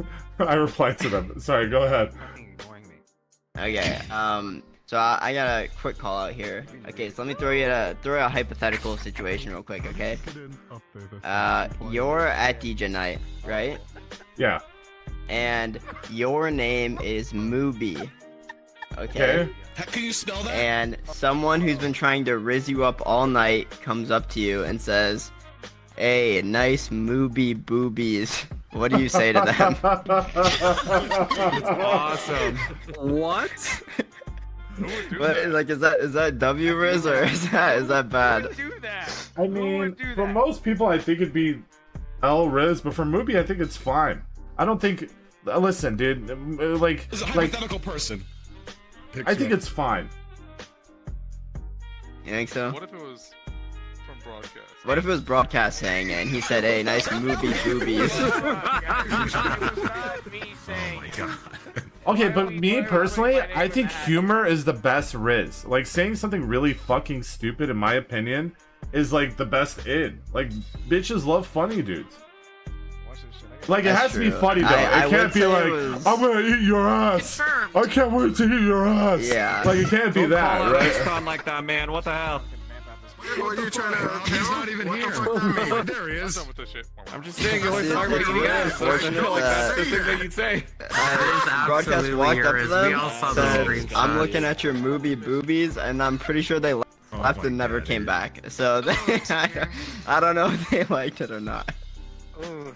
I replied to them. Sorry, go ahead. Okay, um, so I, I got a quick call out here. Okay, so let me throw you a throw you a hypothetical situation real quick, okay? Uh, you're at DJ night, right? Yeah. And your name is Mooby. Okay. Okay. How can you spell that? And someone who's been trying to riz you up all night comes up to you and says, "Hey, nice Mooby boobies." What do you say to them? It's awesome. What? What, like, is that is that W riz or is that is that bad? do that? I mean, for most people, I think it'd be L Riz, but for Mubi, I think it's fine. I don't think. uh, Listen, dude. Like, As a like, hypothetical person. I think it's fine. You think so? What if it was from broadcast? What if it was broadcasting and he said, "Hey, nice movie boobies"? oh my god. Okay, but me personally, I think humor is the best Riz. Like saying something really fucking stupid, in my opinion, is like the best id. Like bitches love funny dudes. Like it That's has to be funny though. I- I it can't be like was- I'm gonna eat your ass. Confirmed. I can't wait to eat your ass. Yeah. Like it can't be Don't that, call out right? XCon like that, man. What the hell? What are you trying to He's not even What the here. fuck? There he I'm is. done with this shit. I'm just saying, you always It's talk about eating ass. So I unfortunate feel like that's the thing that you'd say. Uh, broadcast walked up to them. We all saw said, screenshots. I'm looking at your movie boobies, and I'm pretty sure they left Oh left and never God, came dude. back. So they, I don't know if they liked it or not. Ooh,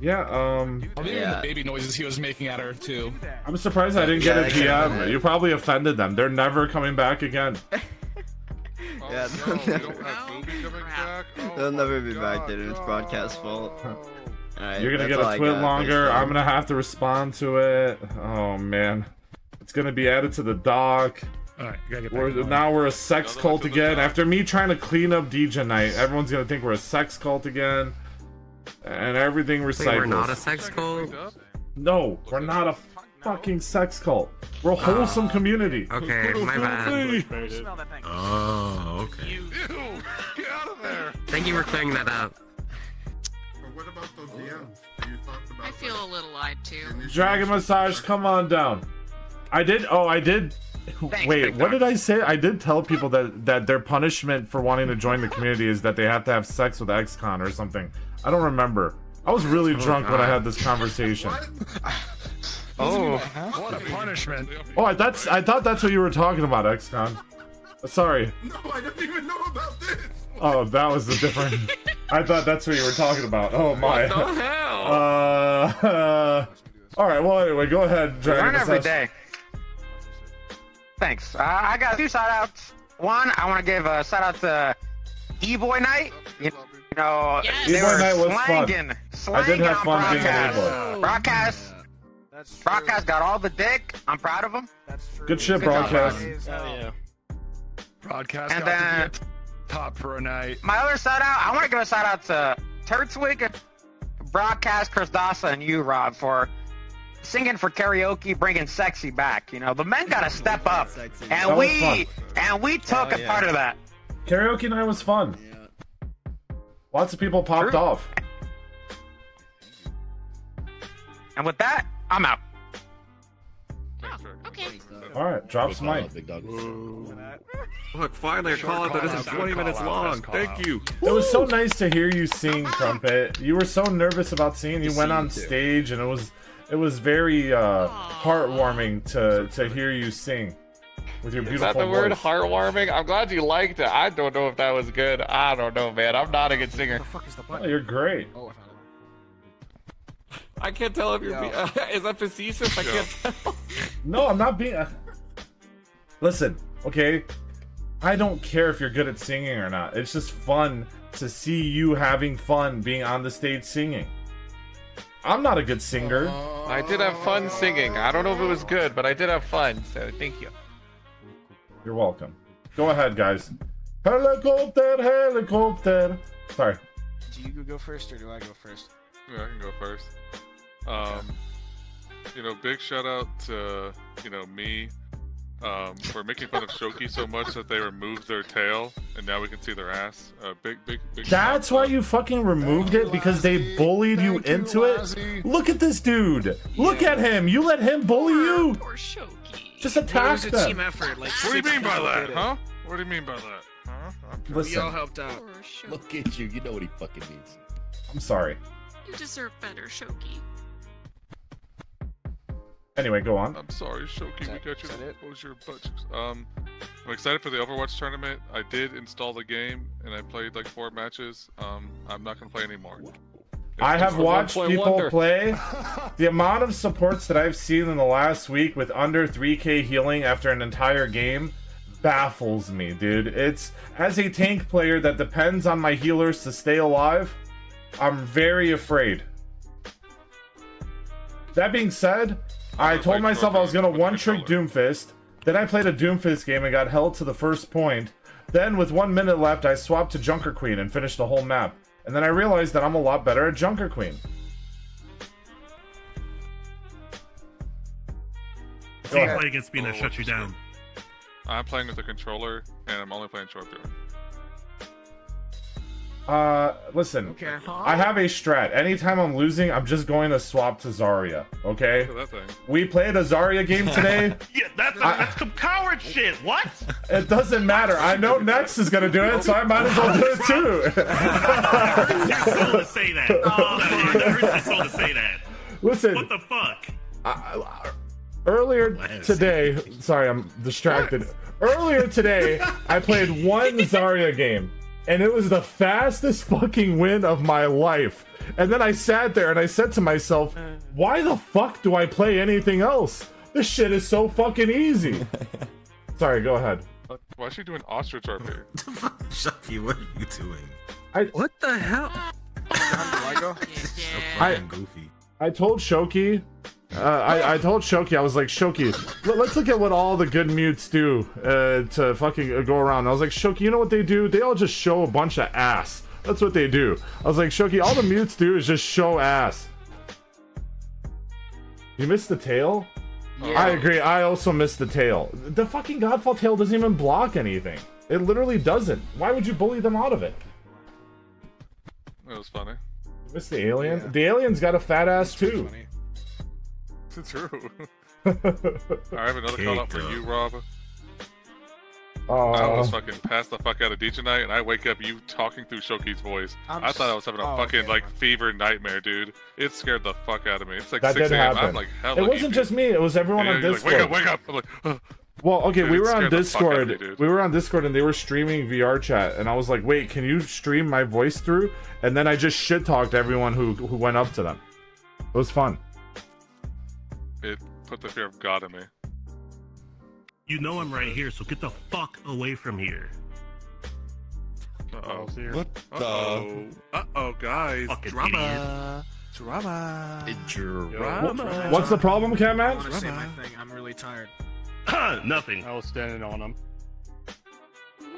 Yeah, um Probably Yeah. the baby noises he was making at her too. I'm surprised I didn't Yeah, get a they DM. You probably offended them. They're never coming back again. Yeah, no, they'll never- don't have Booby coming back. Oh They'll never be back, God, dude. It's broadcast fault. no. Alright, You're gonna get a tweet longer. I'm gonna have to respond to it. Oh man. It's gonna be added to the doc. All right, gotta get We're, back. in line. now we're a sex Another cult one to the again. After me trying to clean up DJ night, everyone's gonna think we're a sex cult again. And everything Wait, we're not a sex cult? No, we're not a fucking sex cult. We're a wholesome ah. community. Okay, my bad. smell that thing. Oh, okay. You. Ew, get out of there. Thank you for clearing that up. But what about those DMs? You talked about I feel a little lied to. Dragon massage, come on down. I did. Oh, I did. Thanks, Wait, what Dog. did I say? I did tell people that that their punishment for wanting to join the community is that they have to have sex with XCon or something. I don't remember. I was really drunk when I had this conversation. What? Oh. What a punishment. Oh, I thought I thought that's what you were talking about, XCon. Sorry. No, I didn't even know about this. Oh, that was a different. I thought that's what you were talking about. Oh my. What the hell? Uh, uh, all right. Well, anyway, go ahead, Dragon. Learn every Massage. day. Thanks. Uh, I got two shout outs. One, I want to give a shout out to E Boy Night. You know, Yes. they E-Boy were Night was fun. slanging, I did have on fun being an broadcast. A-boy. Broadcast, broadcast got all the dick. I'm proud of them. Good shit, Good job, broadcast. Broadcast And got then- to be a top for a night. My other shout out, I want to give a shout out to Turtwig, broadcast Chris Dassa and you, Rob, for singing for karaoke, bringing sexy back. You know, the men got to step up, Sexy. and That was we and we took Hell a yeah. part of that. Karaoke night was fun. Lots of people popped True. off. And with that, I'm out. Oh, okay. All right, drop some mic. Big dog. Look, finally a call out that isn't 20 minutes long. Thank you. It was so nice to hear you sing, Trumpet. You were so nervous about singing. You went on stage, and it was it was very uh, heartwarming to to hear you sing with your beautiful. Is beautiful that the word heartwarming? I'm glad you liked it. I don't know if that was good. I don't know, man. I'm not a good singer. The fuck is the Oh, you're great. I can't tell if you're. Be- is that facetious? I can't tell. No, I'm not being. Listen, okay. I don't care if you're good at singing or not. It's just fun to see you having fun being on the stage singing. I'm not a good singer. I did have fun singing. I don't know if it was good, but I did have fun. So thank you. You're welcome. Go ahead, guys. Helicopter, helicopter. Sorry. Do you go first or do I go first? Yeah, I can go first. Um, you know, big shout out to you know me, Um, we're making fun of Shoki so much that they removed their tail, and now we can see their ass. Uh, big, big, big. That's why you fucking removed it because they bullied you into it. Look at this dude. Look at him. You let him bully you. Poor Shoki. Just It attack was a team them. effort. Like What do you mean by that, huh? What do you mean by that? Huh? We Listen, all helped out. Look at you. You know what he fucking means. I'm sorry. You deserve better, Shoki. Anyway, go on. I'm sorry, Shoki. We got you. is that it? What was your butt? Um, I'm excited for the Overwatch tournament. I did install the game and I played like four matches. Um, I'm not gonna play anymore. I have watched one-point people wonder. play. The amount of supports that I've seen in the last week with under 3k healing after an entire game baffles me, dude. It's as a tank player that depends on my healers to stay alive, I'm very afraid. That being said, I told myself I was gonna one trick Doomfist. Then I played a Doomfist game and got held to the first point. Then, with one minute left, I swapped to Junker Queen and finished the whole map. And then I realized that I'm a lot better at Junker Queen. So you play against me and I Oh, shut you what's down. I'm playing with the controller and I'm only playing short term. Uh, listen. Okay. I have a strat. Anytime I'm losing, I'm just going to swap to Zarya. Okay? Look at that thing. We played a Zarya game today. Yeah, that's I- that's some coward shit. What? It doesn't matter. I know Nex is gonna do it, so I might as well do it too. You're sold to say that. Oh, I heard you sold to say that. Listen, What the fuck? earlier today, sorry, I'm distracted. Earlier today, I played one Zarya game, and it was the fastest fucking win of my life. And then I sat there and I said to myself, why the fuck do I play anything else? This shit is so fucking easy. Sorry, go ahead. Why is she doing ostrich RP? Shucky, what are you doing? I, What the hell? I go? I- goofy. I told Shoki, uh, I, I told Shoki, I was like, Shoki, let, us look at what all the good mutes do uh, to fucking uh, go around. I was like, Shoki, you know what they do? They all just show a bunch of ass. That's what they do. I was like, Shoki, all the mutes do is just show ass. You missed the tail? I agree. I also missed the tail. The fucking Godfall tail doesn't even block anything. It literally doesn't. Why would you bully them out of it? It was funny. You missed the alien? Yeah. The alien's got a fat ass too. Funny. It's true. I have another call out for Cake, you, Rob. I almost Oh, uh, fucking passed the fuck out of D tonight, and I wake up you talking through Shoki's voice. I'm I thought I was having a oh, fucking okay. like fever nightmare, dude. It scared the fuck out of me. It's like that 6 a.m. happen. I'm like, hell. it wasn't just me. It was everyone on Discord. like, wake up, wake up. I'm like, "Ugh." Well, okay, Dude, we were on scared the fuck out of Discord. me, we were on Discord and they were streaming VR chat, and I was like, "Wait, can you stream my voice through?" And then I just shit talked everyone who who went up to them. It was fun. It put the fear of God in me. You know I'm right here, so get the fuck away from here. Uh-oh. What the? Uh-oh. Uh-oh, guys. Fucking Drama. Drama. Drama. What's the problem, Catman? I want to say my thing. I'm really tired. Nothing. I was standing on him.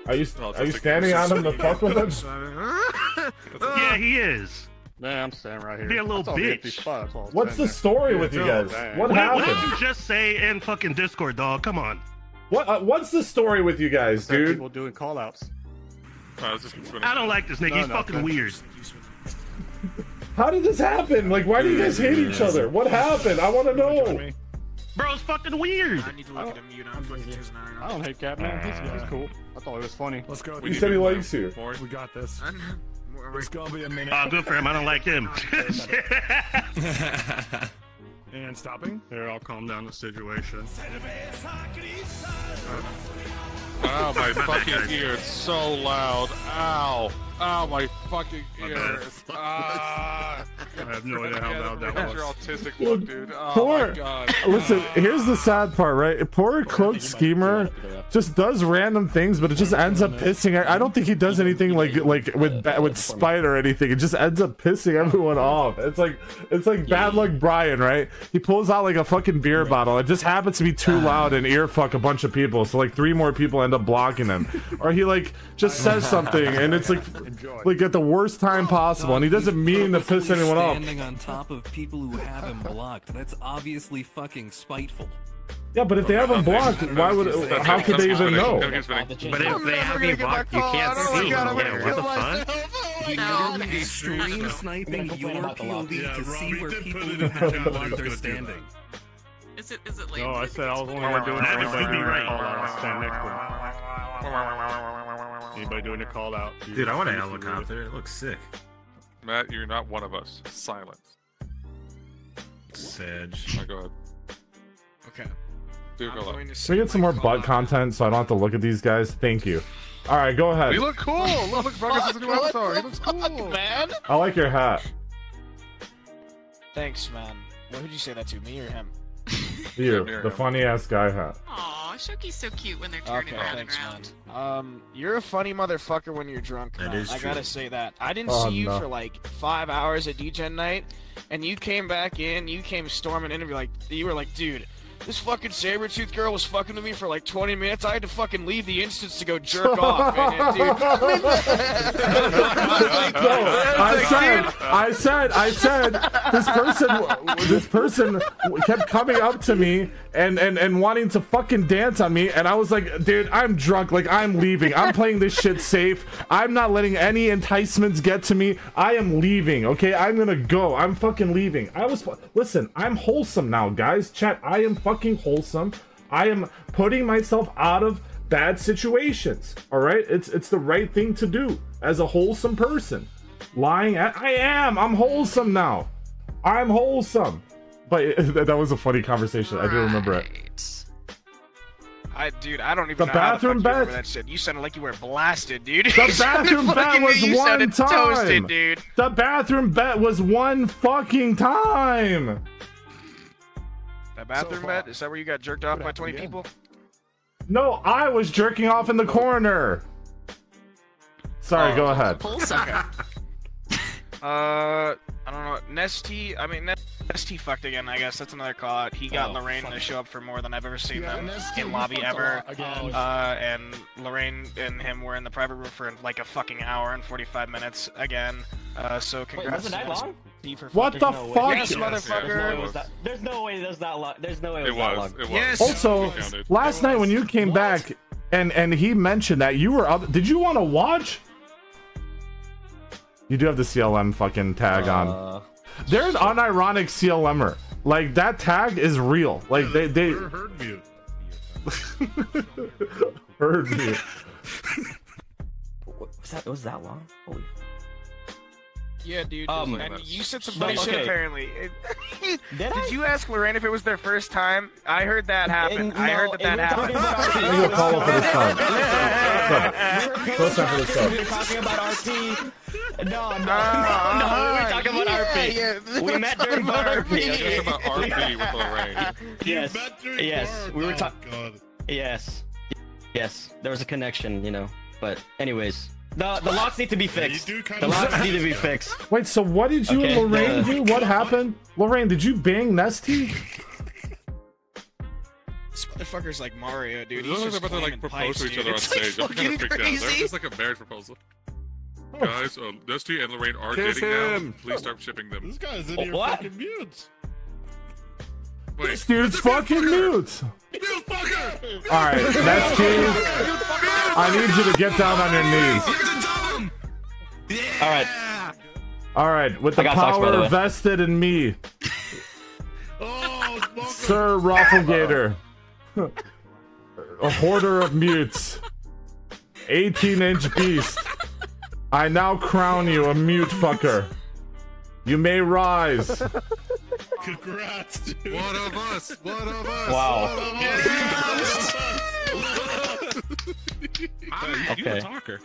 Are you are you standing on him to fuck with him? Yeah, he is. Nah, I'm standing right here. Be a little That's all the empty bitch. spot, that's all I was What's the standing story with you guys? dang. What What, what did you just say in fucking Discord, dog? Come on. What uh, what's the story with you guys, there. dude? People doing call outs. I was just spinning. I don't like this nigga. No, He's no, fucking okay. weird. How did this happen? Like, why do you guys hate each other? What happened? I want to know. Bro, it's fucking weird. I need to look at him mute. I'm fucking choosing I don't hate Catman. He's, he's cool. I thought it was funny. Let's go. He said he likes you. We got this. It's gonna be a minute. Oh, good for him. I don't like him. And stopping. Here, I'll calm down the situation. Oh, my fucking guys. ear. It's so loud. Ow. Ow, my fucking My ear. Ah. I have no idea how loud that Look at your autistic look, dude. Oh Poor- my god. Listen, here's the sad part, right? Poor cloak schemer just does random things, but it just ends up pissing. I don't think he does anything like like with ba- with spite or anything. It just ends up pissing everyone off. It's like it's like bad luck Brian, right? He pulls out like a fucking beer bottle. It just happens to be too loud and ear fuck a bunch of people. So like three more people end up blocking him, or he like just says something and it's like like at the worst time oh, possible, and he doesn't mean to piss purposefully anyone off. Standing on top of people who have him blocked. That's obviously fucking spiteful. Yeah, but if they haven't blocked, why would? How could they even know? But if they have you blocked, you can't see. Yeah, what the fuck? He literally is stream sniping your POV to see where people who haven't blocked are standing. Is it is it like No, I said I was only one doing That it. is could be right. Hold on, I'll stand next to him. Anybody doing a call out? Dude, I want a helicopter. It looks sick. Matt, you're not one of us. Silence. Sedge. Oh, go ahead. Okay. Do go going to we get some more butt content so I don't have to look at these guys? Thank you. All right, go ahead. We look cool. Look, look, Vargas is a new avatar. He looks cool. man. I like your hat. Thanks, man. What did you say that to? Me or him? You, the funny ass guy hat. Aw, Shoki's so cute when they're turning Okay, around thanks, and man. around. Um, you're a funny motherfucker when you're drunk. That man. is I gotta say that. I didn't Oh, see you no. for like five hours at DGen night, and you came back in. You came storming in and be like, you were like, dude. This fucking saber tooth girl was fucking with me for like 20 minutes. I had to fucking leave the instance to go jerk off. And, and, I said, I said, I said, this person, this person kept coming up to me and, and, and wanting to fucking dance on me. And I was like, dude, I'm drunk. Like, I'm leaving. I'm playing this shit safe. I'm not letting any enticements get to me. I am leaving. Okay. I'm going to go. I'm fucking leaving. I was, listen, I'm wholesome now, guys. Chat, I am fucking wholesome. I am putting myself out of bad situations. All right, it's it's the right thing to do as a wholesome person. Lying at I am. I'm wholesome now. I'm wholesome. But that was a funny conversation. I do remember it. I, dude, I don't even The know how bathroom the fuck bet- that shit. You sounded like you were blasted, dude. The bathroom bet was you one time. Toasted, dude. The bathroom bet was one fucking time. That bathroom bet? Is that where you got jerked off by 20 people? No, I was jerking off in the corner. Sorry, Oh, go ahead. Wholesome. Uh, I don't know. Nesty, I mean, Nesty fucked again, I guess. That's another call out. He got Oh, Lorraine to show up for more than I've ever seen Yeah, them Nesty, in lobby ever. again. Uh, and Lorraine and him were in the private room for like a fucking hour and 45 minutes again. Uh, so Wait, was it that long? Nesty for What the no fuck? Yes, Yes, motherfucker. yes, There's no way it it was was. that. There's no way it was that long. There's no way it It was that was. long. It was. Yes. Also, It counted. last night when you came What? back and and he mentioned that you were up, did you want to watch? You do have the CLM fucking tag on. Uh, They're an unironic CLMer. Like that tag is real. Like they they Herd- herd mute. heard me. was that? Was that long? Holy. Yeah, dude. Um, and you said some but- funny shit okay. apparently. Did Did you ask Lorraine if it was their first time? I heard that happen. And I heard no, that that and we're happened. talking about Let me go call for this song. We were Close time for the sub. We were talking about RP. No, no, no, no. We were talking about yeah, RP. yeah. We met during RP. It's Okay? about RP with Lorraine. Yes. bet Yes. We were oh, talking. God. Yes. Yes. There was a connection, you know. But anyways, the the locks need to be fixed. do kind The locks need to be fixed. Wait, so what did you Okay, and Lorraine uh, do? What happened? Lorraine, did you bang Nesty? This motherfucker's like Mario, dude. He's just like they're about to like claiming propose pipes, to each dude. other on It's, like, stage. I'm kind fucking of freaked out. They're crazy. just like a marriage proposal. Guys, uh, Dusty and Lorraine are Kiss dating him. now. Please start shipping them. This guy's in Oh, here what? fucking mute. Wait, This dude's fucking mute. Mute fucker! All right, Nesty, I need you to get down on your knees. All right. All right, with the got socks, the power vested in me, Oh, Smoker. Sir Rafflegator, a hoarder of mutes, 18-inch beast. I now crown you a mute fucker. You may rise. Congrats, dude. one of us. One of us. Wow. You Okay. a talker.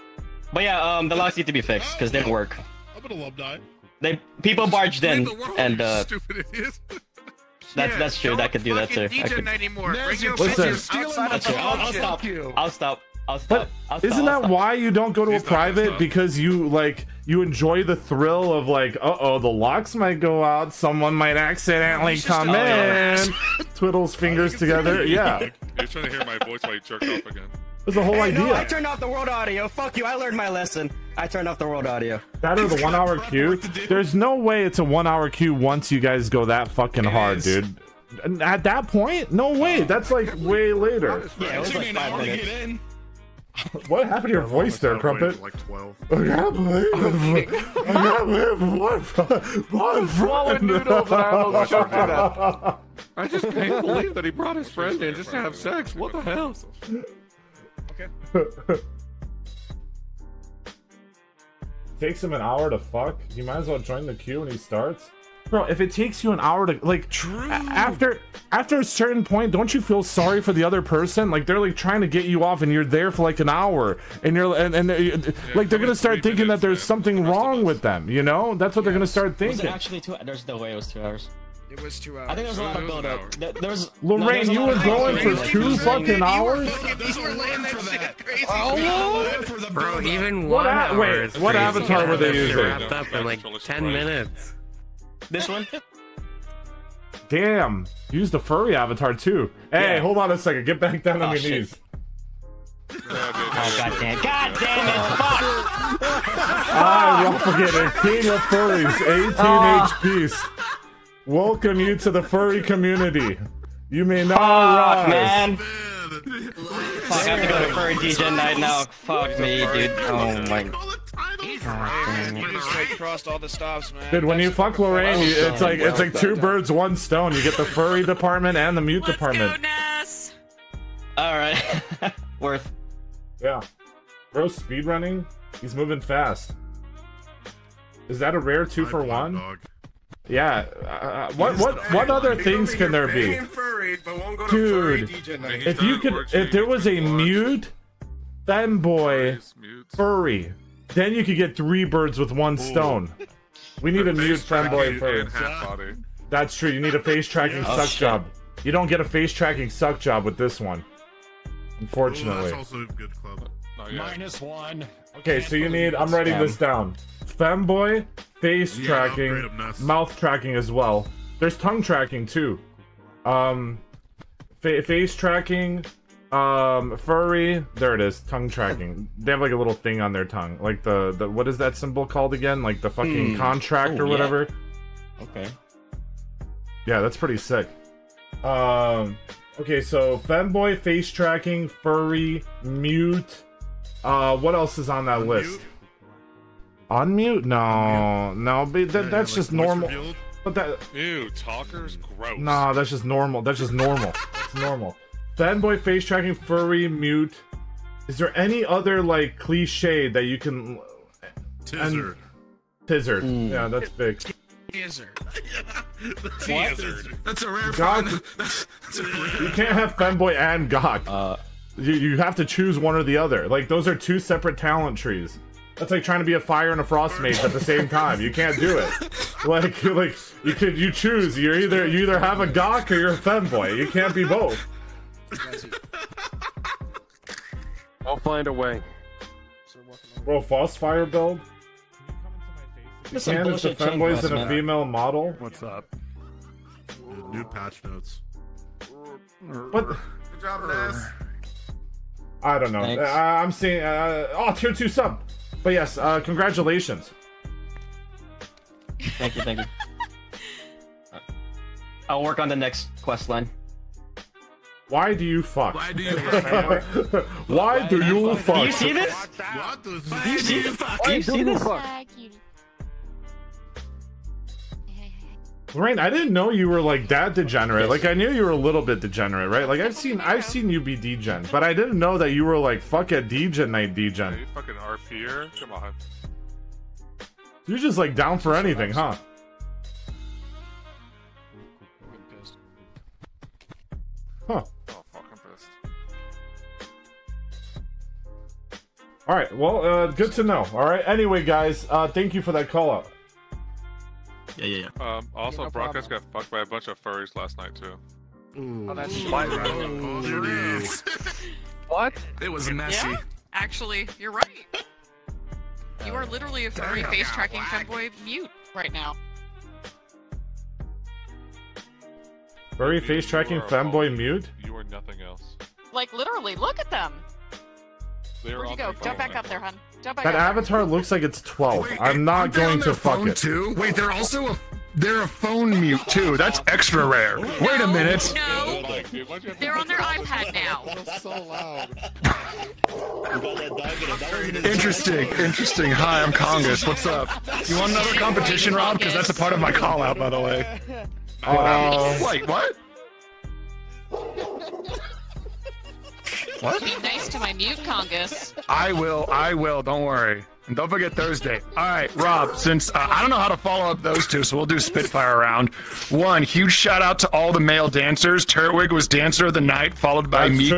But yeah, um, the locks need to be fixed because they didn't work. I'm an alumni. They people barged in, Leave the world, and uh, stupid idiot. that's that's true. That could do that too. I DJ could, night anymore. Bring your Listen. bitches outside that's of true. the I'll, I'll stop. I'll stop. I'll stop. But I'll stop. isn't that stop. why you don't go to a He's not gonna private? Because you like you enjoy the thrill of like, uh oh, the locks might go out, someone might accidentally just come a in, dumbass. twiddles fingers together. Yeah, You're trying to hear my voice while you jerk off again. that's the whole Hey, no, I turned off the world audio. Fuck you. I learned my lesson. I turned off the world audio. That or the one hour queue. There's no way it's a one hour queue once you guys go that fucking It hard, is. dude. And At that point? No way. That's like way later. Yeah, it was like five minutes. What happened to your voice there, Crumpet? Like 12. I can't believe it. I can't believe what my Swallowing noodles and I almost choked to death. I just can't believe that he brought his friend in just to have sex. What the hell? Okay. Takes him an hour to fuck. You might as well join the queue when he starts. Bro, if it takes you an hour to like True. after after a certain point, don't you feel sorry for the other person? Like they're like trying to get you off and you're there for like an hour and you're and, and uh, like they're gonna start thinking that there's something wrong with them, you know? That's what they're gonna start Was it thinking. actually two? There's no way it was two hours. It was two hours. I think there was a lot of build up. There, there was Lorraine, no, there was a you lot were of going build-up. for Like, two Lorraine- fucking hours? Bro, even What one a- hour wait, what avatar were they It's using? Wrapped up in like 10 minutes. This one? Damn, use the furry avatar too. Hey, Yeah. hold on a second. Get back down on Oh, your shit. knees. Oh god damn! God damn it! Fuck! I will forget it. King of Furries, 18 Ah. HPs. Welcome you to the furry community. You may now Fuck, rise. man. Fuck, I have to go to furry DJ night now. Fuck me, dude. Oh my. God You just like crossed all the stops, man. Dude, when you fuck Lorraine, you, it's like it's like two birds, one stone. You get the furry department and the mute Let's department. All right. Worth. Yeah. Bro, speedrunning. He's moving fast. Is that a rare two for one? Dog. Yeah. Uh, what what what other things can there be? Furry, but won't go to furry Dude, DJ if you could, if there was a mute femboy furry, then you could get three birds with one stone. We need a mute femboy furry. and half body. That's true. You need a face tracking suck shit. job. You don't get a face tracking suck job with this one, Ooh, unfortunately. that's also a good club. Minus One. Okay, so you need. I'm writing this down. Femboy, face Yeah, tracking, upgrade 'em, mouth tracking as well. There's tongue tracking too. Um, fa- face tracking, um, furry. There it is. Tongue tracking. They have like a little thing on their tongue, like the the what is that symbol called again? Like the fucking Hmm. contract Oh, or yeah. whatever. Okay. Yeah, that's pretty sick. Um, okay, so femboy, face tracking, furry, mute. Uh, what else is on that list? Unmute? No, no, but that, Yeah, that's like just voice normal. revealed. But that, Ew, talkers, gross. nah, that's just normal. That's just normal. That's normal. Fanboy, face tracking, furry, mute. Is there any other like cliche that you can? Tizzard. Tizzard. Yeah, that's big. Gizzard. Teasered. That's a rare God. That's, that's a rare You can't have fanboy and gawk. Uh, You, you have to choose one or the other. Like those are two separate talent trees. That's like trying to be a fire and a frost mage at the same time. You can't do it. Like like you could you choose. You're either you either have a gawk or you're a femboy. You can't be both. I'll find a way. Bro, frost fire build. You can if the bullshit chain femboy's quest, in a man. female model. What's up? New patch notes. But Good job, Ness. I don't know. Thanks. I'm seeing. Uh, oh, tier two sub. But yes, uh, congratulations. thank you, thank you. Uh, I'll work on the next quest line. Why do you fuck? Why do you fuck? Why do you fuck? Do you see this? What the Do you see this? Do you see this? Lorraine, I didn't know you were like that degenerate. Like I knew you were a little bit degenerate, right? Like I've seen I've seen you be degen, but I didn't know that you were like fuck a degen night degen. you fucking RPer. Come on. You're just like down for anything, huh? Huh. Oh, fuck, I'm pissed. All right. Well, uh, good to know. All right. Anyway, guys, uh, thank you for that call out. Yeah, yeah, yeah. Um, also, no Broadcast got fucked by a bunch of furries last night, too. Oh, that's oh, there it is. What? It was messy. Yeah, actually, you're right. You are literally a furry face tracking femboy mute right now. Furry face tracking You are a femboy mute. You are nothing else. Like literally, look at them. They are Where'd you go? Jump back up there, now. hun. Jump back That up. avatar looks like it's 12. Wait, I'm not aren't they on going to fuck phone it. Too? Wait, they're also a they're a phone mute too. That's extra rare. Wait a minute. No, they're on their iPad now. That's so loud. Interesting, interesting. Hi, I'm Congus. What's up? You want another competition, Rob? Because that's a part of my call out, by the way. Uh, Wait, what? What? Be nice to my mute congus. I will. I will. Don't worry. And don't forget Thursday. All right, Rob. Since uh, I don't know how to follow up those two, so we'll do Spitfire round. One huge shout out to all the male dancers. Turtwig was dancer of the night, followed by That's Mika.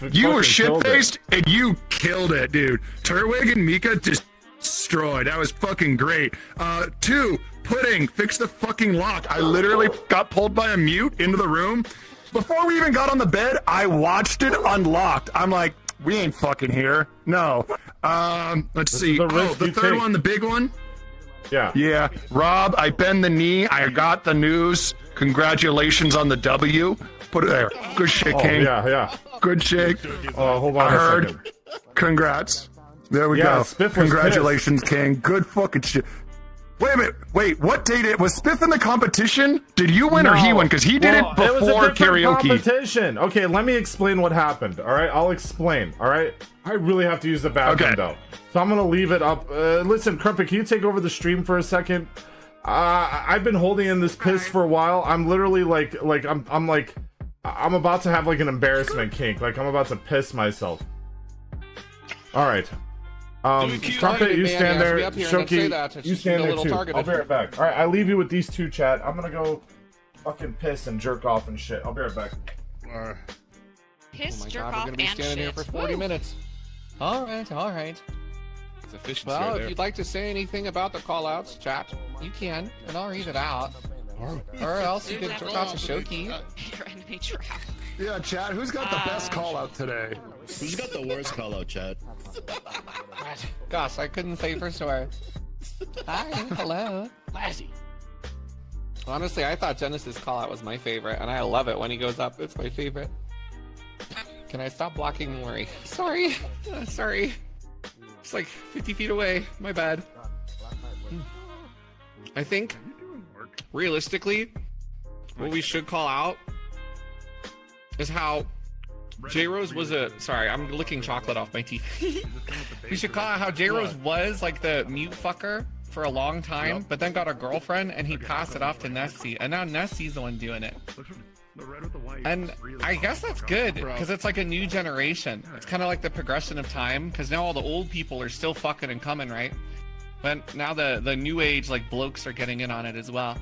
Turtwig you were shit faced, and you killed it, dude. Turtwig and Mika just destroyed. That was fucking great. Uh, two. Pudding, fix the fucking lock. I literally got pulled by a mute into the room. Before we even got on the bed, I watched it unlocked. I'm like, we ain't fucking here. No. Um, let's This see. the oh, the third take. one, the big one. Yeah. Yeah. Rob, I bend the knee. I got the news. Congratulations on the W. Put it there. Good shit, Oh, King. yeah, yeah. Good shake. Oh, hold on I a heard. second. Congrats. There we Yeah, go. Spiff Congratulations, King. Good fucking shit. Wait a minute. Wait, what date it was Spiff in the competition? Did you win or he No. won? Because he did Well, it was a before different karaoke. Competition. Okay, let me explain what happened. All right, I'll explain. All right, I really have to use the bathroom Okay. though, so I'm gonna leave it up. Uh, listen, Crumpet, can you take over the stream for a second? Uh, I've been holding in this piss for a while. I'm literally like, like I'm, I'm like, I'm about to have like an embarrassment kink. Like I'm about to piss myself. All right. Um, Trumpet, you stand He has to there. be up here and then say Shoki, you stand there too. targeted. I'll be right back. All right, I leave you with these two, chat. I'm gonna go fucking piss and jerk off and shit. I'll be right back. Piss, Oh my jerk God, we're off, gonna be and standing shit. here for 40 Woo. minutes. All right, all right. It's efficiency Well, right if you'd like to say anything about the callouts, chat, you can, and I'll read it out. Or else you can jerk off to Shoki. Your enemy trap. Yeah, Chad, who's got the best call out today? Who's got the worst call out, Chad? Gosh, I couldn't say for sure. Hi, hello. Lassie. Honestly, I thought Genesis call out was my favorite, and I love it when he goes up. It's my favorite. Can I stop blocking Maury? Sorry. Uh, sorry. It's like 50 feet away. My bad. I think, realistically, what we should call out is how J Rose was a. Sorry, I'm licking chocolate off my teeth. we should call out how J Rose was like the mute fucker for a long time, but then got a girlfriend and he passed it off to Nessie, and now Nessie's the one doing it. And I guess that's good because it's like a new generation. It's kind of like the progression of time because now all the old people are still fucking and coming, right? But now the the new age like blokes are getting in on it as well.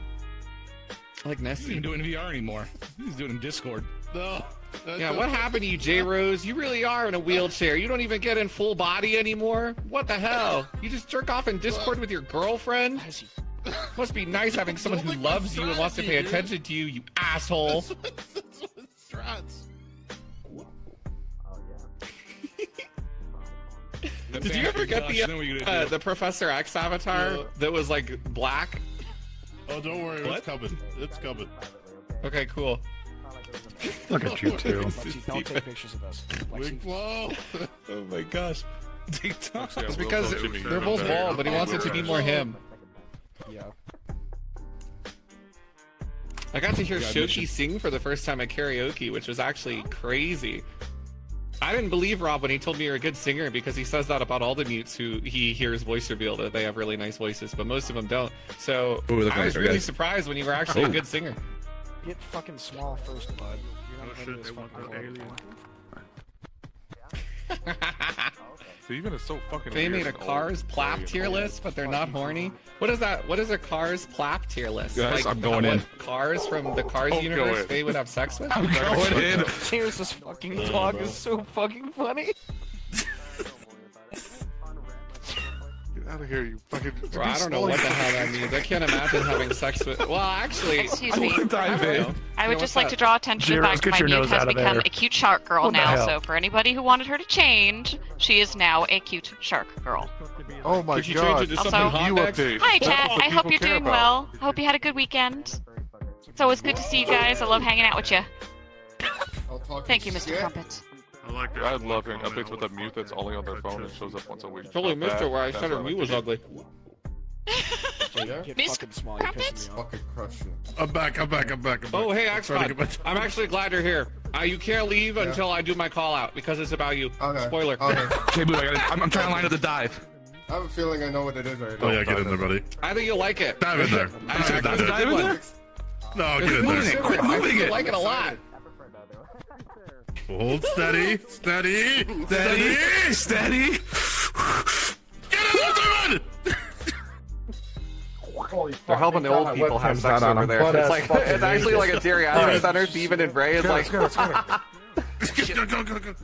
Like He's Nessie. even doing VR anymore. He's doing it in Discord. No. Yeah, what happened to you, J Rose? You really are in a wheelchair. You don't even get in full body anymore. What the hell? You just jerk off in Discord with your girlfriend? Must be nice having someone who loves you and wants to pay attention to you, you asshole. Did you ever get the Gosh, then what you gonna uh, the Professor X avatar that was like black? Oh, don't worry. What? It's coming. It's coming. Okay, cool. Look at you two. Lexi, don't take pictures of us. Lexi. Whoa. Oh my gosh. TikTok. It's because they're both bald, but he wants it to be more him. Yeah. I got to hear Yeah, I Shoki sing for the first time at karaoke, which was actually crazy. I didn't believe Rob when he told me you're a good singer because he says that about all the mutes who he hears voice reveal that they have really nice voices, but most of them don't. So Ooh, I was really guys. surprised when you were actually oh. a Oh. good singer. Get fucking small first, bud. You're not oh, ready this fucking alien. So even it's so fucking. They weird made a. Cars Plap Very tier old. list, but they're not horny. What is that? What is a Cars Plap tier list? Guys, I'm going in. Cars from the Cars Don't universe they would have sex with? I'm going in. Here's this fucking dog is so fucking funny. Get out of here, you fucking. Bro, I don't know what the hell that means. I can't imagine having sex with. Well, actually, Excuse I me. wouldn't dive I in. would You know, just like that? to draw attention Zeros, back to get my mute nose has become there. a cute shark girl What now. So for anybody who wanted her to change, she is now a cute shark girl. Oh my Could you god. change it to Also- hot You update. Hi, That's chat. I hope you're doing about. well. I hope you had a good weekend. It's always good to see you guys. I love hanging out with you. Thank you, Mr. Crumpet. I like that. I'd love hearing updates with a mute that's only on their phone and shows up once a week. Totally Not missed that- it where I said her not mute was ugly. Get fucking small, you're pissing me off. Fucking crush you. I'm back. I'm back. I'm back. I'm back. Oh, hey, I'm trying to Axpod. I'm actually glad you're here. Uh, you can't leave until I do my call out because it's about you. Okay. Spoiler. Okay. Okay, Blue, I gotta, I'm, I'm trying to line up the dive. I have a feeling I know what it is already. Oh yeah, get in there, buddy. I think you'll like it. Dive in there. I I'm just gonna dive in there. No, get in there. Quit moving it. I like it a lot. Hold steady, steady, Steady, steady. Get in there, They're helping the old people have sex over there. It's like it's actually like a geriatric center. Steven and Bray is like, Go, go, go, go.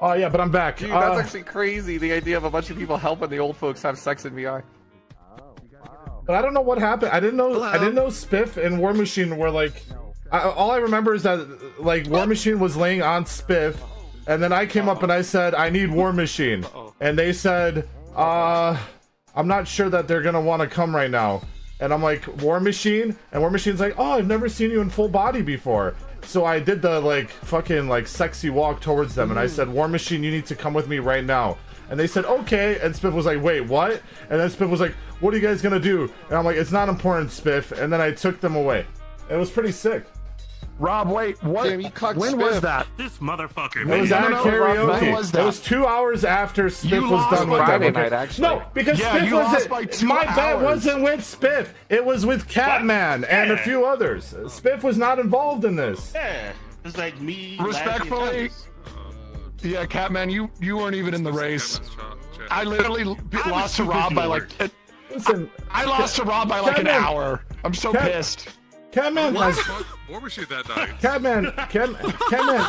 Oh yeah, but I'm back. dude, Uh, that's actually crazy. The idea of a bunch of people helping the old folks have sex in VR. But I don't know what happened. I didn't know. I didn't know Spiff and War Machine were like. I, all I remember is that like War Machine was laying on Spiff, and then I came up and I said I need War Machine, and they said, uh, I'm not sure that they're gonna want to come right now. And I'm like War Machine, and War Machine's like, oh, I've never seen you in full body before. So I did the like fucking like sexy walk towards them, and I said, War Machine, you need to come with me right now. And they said, okay. And Spiff was like, wait, what? And then Spiff was like, what are you guys gonna do? And I'm like, it's not important, Spiff. And then I took them away. It was pretty sick. Rob, wait, what? Damn, you cucked when was that? This motherfucker. It was no, at no, karaoke. when was It that? was two hours after Spiff You was lost done with Friday night, actually. No, because Yeah, Spiff was lost by two my bet wasn't with Spiff. It was with Catman and a few others. Spiff was not involved in this. Yeah. It's like me. Respectfully, yeah, Catman, you you weren't even in the race. Kevin's shot, chat. I literally l- I lost to Rob by like. Listen, I lost to Rob by like an hour. I'm so Cat- pissed. Catman What has the fuck? War Machine that night. Catman. Cat, Catman.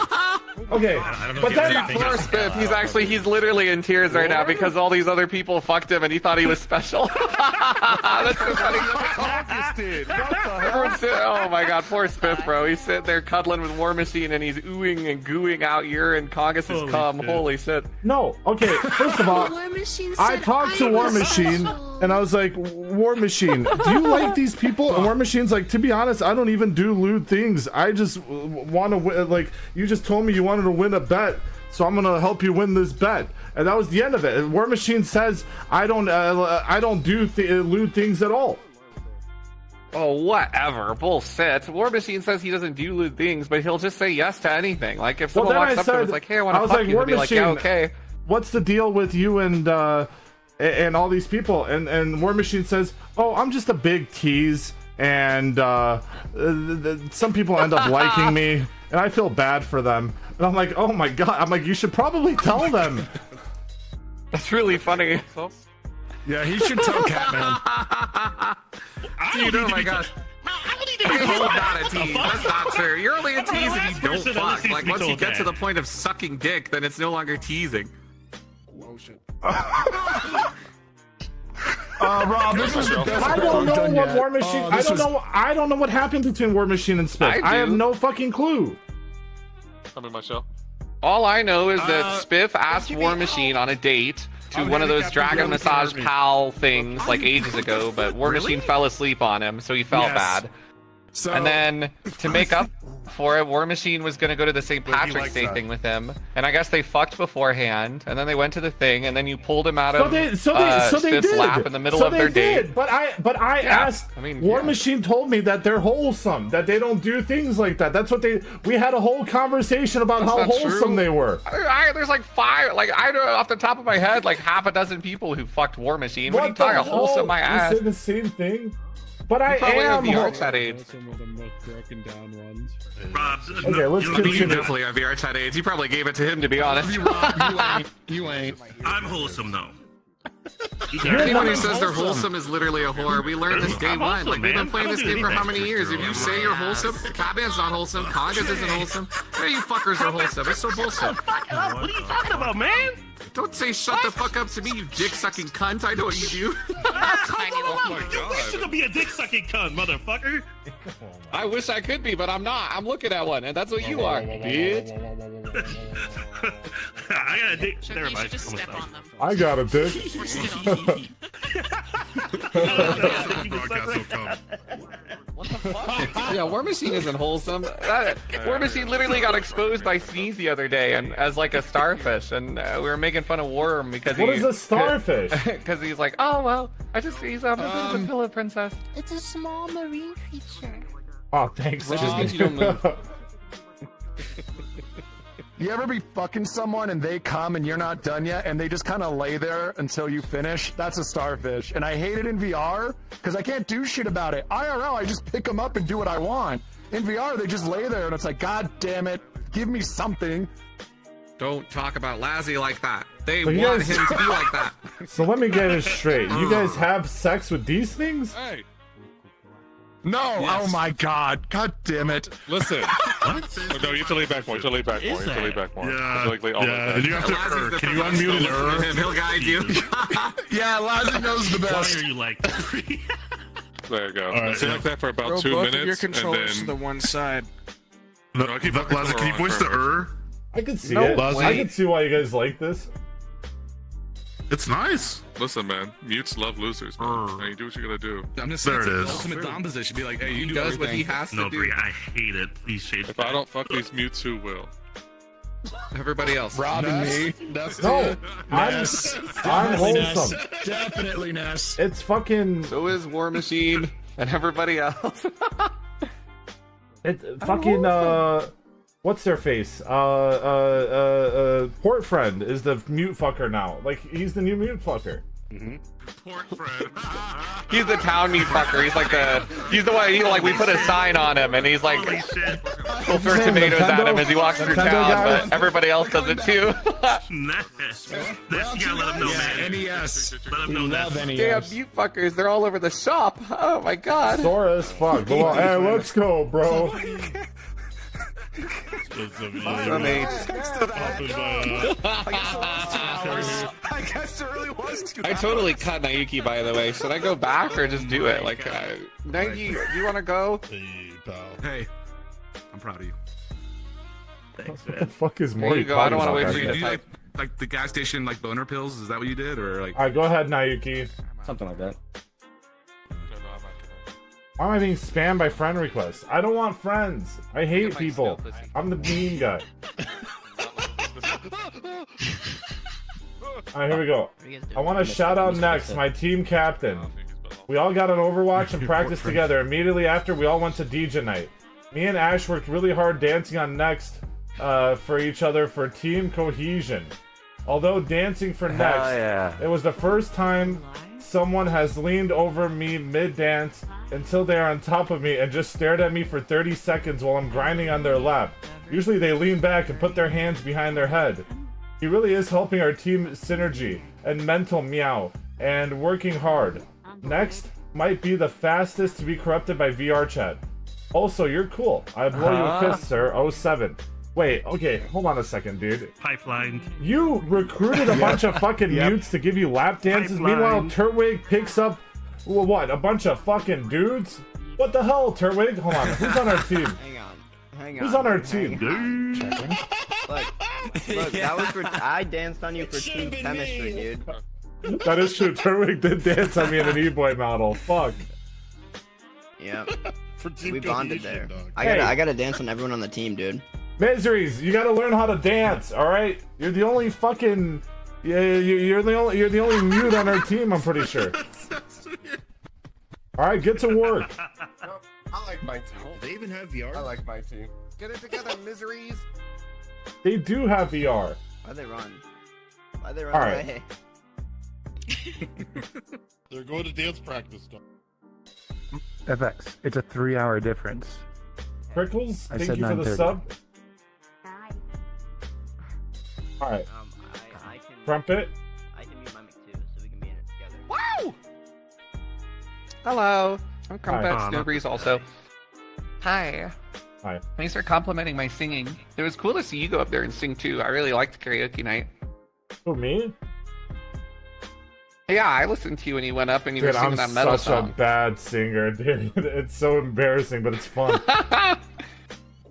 Okay, I don't know but if then ever Poor of- Spiff. He's actually he's literally in tears right now because all these other people fucked him and he thought he was special. That's so funny. Congus did. Everyone's sit- oh my god, poor Spiff, bro. He's sitting there cuddling with War Machine and he's oohing and gooing out urine. Congus has Holy come. shit. Holy shit. no. Okay, first of all, War I said talked to I War Machine special. And I was like, War Machine, do you like these people? And War Machine's like, to be honest, I don't even do lewd things. I just want to win. Like, you just told me you wanted to win a bet, so I'm gonna help you win this bet. And that was the end of it. War Machine says, I don't, uh, I don't do th- lewd things at all. Oh, whatever. Bullshit. War Machine says he doesn't do lewd things, but he'll just say yes to anything. Like, if someone then walks I up to him and is like, hey, I want to fuck like, you, he'll War be like, yeah, Machine, okay. What's the deal with you and uh, a- and all these people? And and War Machine says, oh, I'm just a big tease, and uh, uh, th- th- some people end up liking me, and I feel bad for them. And I'm like, oh my god! I'm like, you should probably tell them. That's really funny. Yeah, he should tell Catman. I Dude, oh my be gosh. I don't need to You're be told not a that. tease. That's not fair. You're only a I'm the tease if you don't person that fuck. needs Like to once you told get to that. the point of sucking dick, then it's no longer teasing. Uh, Rob, this is the best I don't know done what yet. War Machine. Uh, I don't was- know. I don't know what happened between War Machine and Spiff. I I, have no fucking clue. I'm in my shell. All I know is that Uh, Spiff asked War Machine on a date to I'm one of those dragon you have to massage me. pal things like ages ago, but War Machine fell asleep on him, so he felt Yes. bad. So, And then to make up for it, War Machine was gonna go to the St. Patrick's Day that. thing with him, and I guess they fucked beforehand, and then they went to the thing, and then you pulled him out So of they, so they, uh, so they Spiff's did. lap in the middle so of they their date. But I, but I Yeah, asked. I mean, War yeah. Machine told me that they're wholesome, that they don't do things like that. That's what they. We had a whole conversation about That's how wholesome true. they were. I, I- there's like five, like I know off the top of my head, like half a dozen people who fucked War Machine. What, are you the talking? hell? Wholesome my You ass. said the same thing. But I You have am. VR whole- chat aids. Some of the most broken down ones. Rob, Okay, no, let's you- I you definitely have VR chat aids. You probably gave it to him, To be honest. You, Rob, you ain't. You ain't. I'm wholesome though. You You're Anyone who not says they're wholesome. wholesome is literally a whore. We learned this day I'm one. wholesome, Like we've been man. playing this game for how many years? If you say you're wholesome, Catman's not wholesome, Congus isn't wholesome. None of you fuckers are wholesome. It's so bullshit. Fuck up. What are you talking about, man? Don't say shut the fuck up to me, you dick sucking cunt. I know what you do. Oh you wish you could be a dick sucking cunt, motherfucker. I wish I could be, but I'm not. I'm looking at one, and that's what you are, bitch. I got a dick. Chucky, Never you mind. should just I'm step on them. I got a dick. Or sit on them. stop. Broadcast will come. What the yeah, War Machine isn't wholesome. That, War Machine literally got exposed by Sneeze the other day, and as like a starfish, and uh, we were making fun of Worm because What he, is a starfish? Because he's like, oh well, I just he's um, a bit of a pillow princess. It's a small marine creature. Oh, thanks. Which just means you don't move. You ever be fucking someone and they come and you're not done yet and they just kind of lay there until you finish? That's a starfish. And I hate it in VR because I can't do shit about it. IRL, I just pick them up and do what I want. In VR, they just lay there and it's like, God damn it, give me something. Don't talk about Lazzy like that. They So want guys- him to be like that. So let me get it straight. You guys have sex with these things? Hey. No, oh Yes. oh my god, god damn it. Listen. Oh, no, you have to lay back more. You have to lay back more. You have to lay back more. You have to, like, lay all Yeah, and you have to. Er, can you unmute and Listen to er? him. He'll guide you. Yeah, Lazzy knows the best. Why are you like There you go. All right, Stay yeah. like that for about Throw two both minutes. of your and controllers then... to the one side. The, No, I keep the, Laza, can you going voice the er? I can see No it. way. I can see why you guys like this. It's nice. Listen, man. Mutes love losers, man. Now you do what you gotta do. I'm just There it's ultimate dom position. Be like, hey, you He do does what he everything. has to No, do. Brie, I hate it. Please shade. If I don't fuck these mutes, who will? Everybody else. Rob and me. That's No, I'm, I'm wholesome. Definitely Ness. It's fucking. So is War Machine and everybody else. It's fucking. Uh, what's their face? Uh, uh, uh, uh, Port Friend is the mute fucker now. Like he's the new mute fucker. Port friend. He's the town mute fucker. He's like the he's the one. He, like we put a sign on him, and he's like Holy we'll throw Nintendo- tomatoes at him as he walks through Nintendo town, guy? but everybody else does it too. Nah. This you gotta let them know, man. NES. Let them know that. Damn mute fuckers! They're all over the shop. Oh my god. Sore as fuck. Go on. Hey, let's go, bro. I mean, I guess it really was two I totally cut Naiki by the way. Should I go back or just do it? Like, uh, Naiki, do you want to go? Hey, pal. Hey, I'm proud of you. Thanks, What the man. fuck is There Mori? you go. I don't want to wait for Did you you to do type. like, like the gas station like boner pills? Is that what you did, or like? All right, go ahead, Nayuki. Something like that. Why am I being spammed by friend requests? I don't want friends. I hate people. I'm the mean guy. Alright, here we go. I want to shout out next my team captain. We all got an Overwatch and practiced together. Immediately after, we all went to DJ night. Me and Ash worked really hard dancing on Next uh, for each other for team cohesion. Although dancing for Next, yeah. it was the first time someone has leaned over me mid dance until they are on top of me and just stared at me for 30 seconds while I'm grinding on their lap. Usually they lean back and put their hands behind their head. He really is helping our team synergy and mental meow and working hard. Next might be the fastest to be corrupted by VR chat. Also, you're cool. I blow you a kiss, sir. 07. Wait, okay, hold on a second, dude. Pipeline. You recruited a bunch of fucking Yep. mutes to give you lap dances. Pipeline. Meanwhile, Turtwig picks up what? A bunch of fucking dudes? What the hell, Turtwig? Hold on. Who's on our team? Hang on. Hang on. Who's on our team? on. Look, look, that was for I danced on you for team chemistry, dude. That is true. Turtwig did dance on me in an e-boy model. Fuck. Yep. For team We bonded there. dog. I gotta, Hey. I gotta dance on everyone on the team, dude. Miseries, you gotta learn how to dance, alright? You're the only fucking yeah, you- you're the only you're the only mute on our team, I'm pretty sure. Alright, get to work. I like my team. They even have VR. I like my team. Get it together, miseries. They do have VR. Why they run? Why they run All right. away? They're going to dance practice. Dog. FX. It's a three-hour difference. Prickles, I thank said you for the sub. Alright. Um, I, I can, Trumpet. I can mute my mic too, so we can be in it together. Wow! Hello. I'm Crumpet Hi. Snowbreeze also. Hi. Hi. Thanks for complimenting my singing. It was cool to see you go up there and sing too. I really liked karaoke night. Who me? Yeah, I listened to you when you went up and you Dude, were I'm singing that metal song. I'm such a bad singer, dude. It's so embarrassing, but it's fun.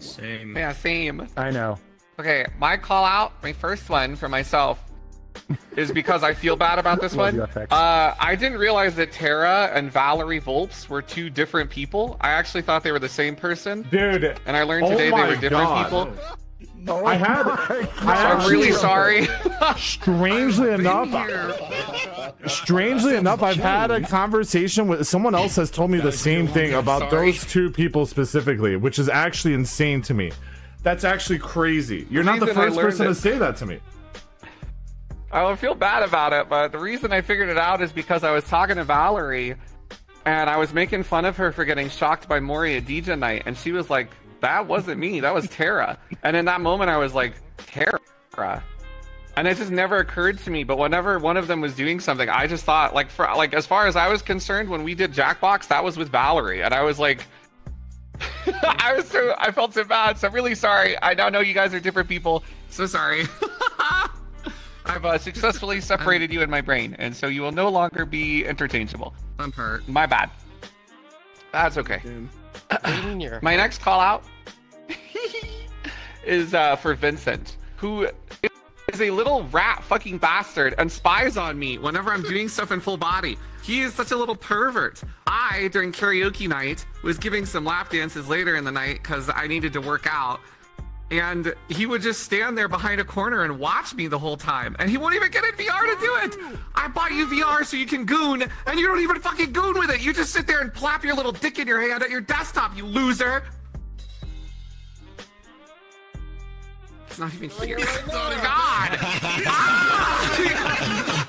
Same. Yeah, same. I know. Okay, my call out, my first one for myself. is because I feel bad about this one. Uh, I didn't realize that Tara and Valerie Volts were two different people. I actually thought they were the same person. Dude. And I learned oh today they were different God. people. I had. I I'm really sorry. Strangely enough, strangely enough, I've had a conversation with someone else has told me the same thing about those two people specifically, which is actually insane to me. That's actually crazy. You're The not the first person to say that to me. I feel bad about it, but the reason I figured it out is because I was talking to Valerie, and I was making fun of her for getting shocked by at DJ night, and she was like, "That wasn't me. That was Tara." and in that moment, I was like, "Tara," and it just never occurred to me. But whenever one of them was doing something, I just thought, like, for like as far as I was concerned, when we did Jackbox, that was with Valerie, and I was like. I was so I felt so bad. So I'm really sorry. I now know you guys are different people. So sorry. I've uh, successfully separated you in my brain, and so you will no longer be interchangeable. I'm hurt. My bad. That's okay. my next call out is uh, for Vincent, who is a little rat fucking bastard and spies on me whenever I'm doing stuff in full body. He is such a little pervert. I, during karaoke night, was giving some lap dances later in the night because I needed to work out. And he would just stand there behind a corner and watch me the whole time. And he won't even get in VR to do it. I bought you VR so you can goon, and you don't even fucking goon with it. You just sit there and plap your little dick in your hand at your desktop, you loser. It's not even here. Oh, God. Ah!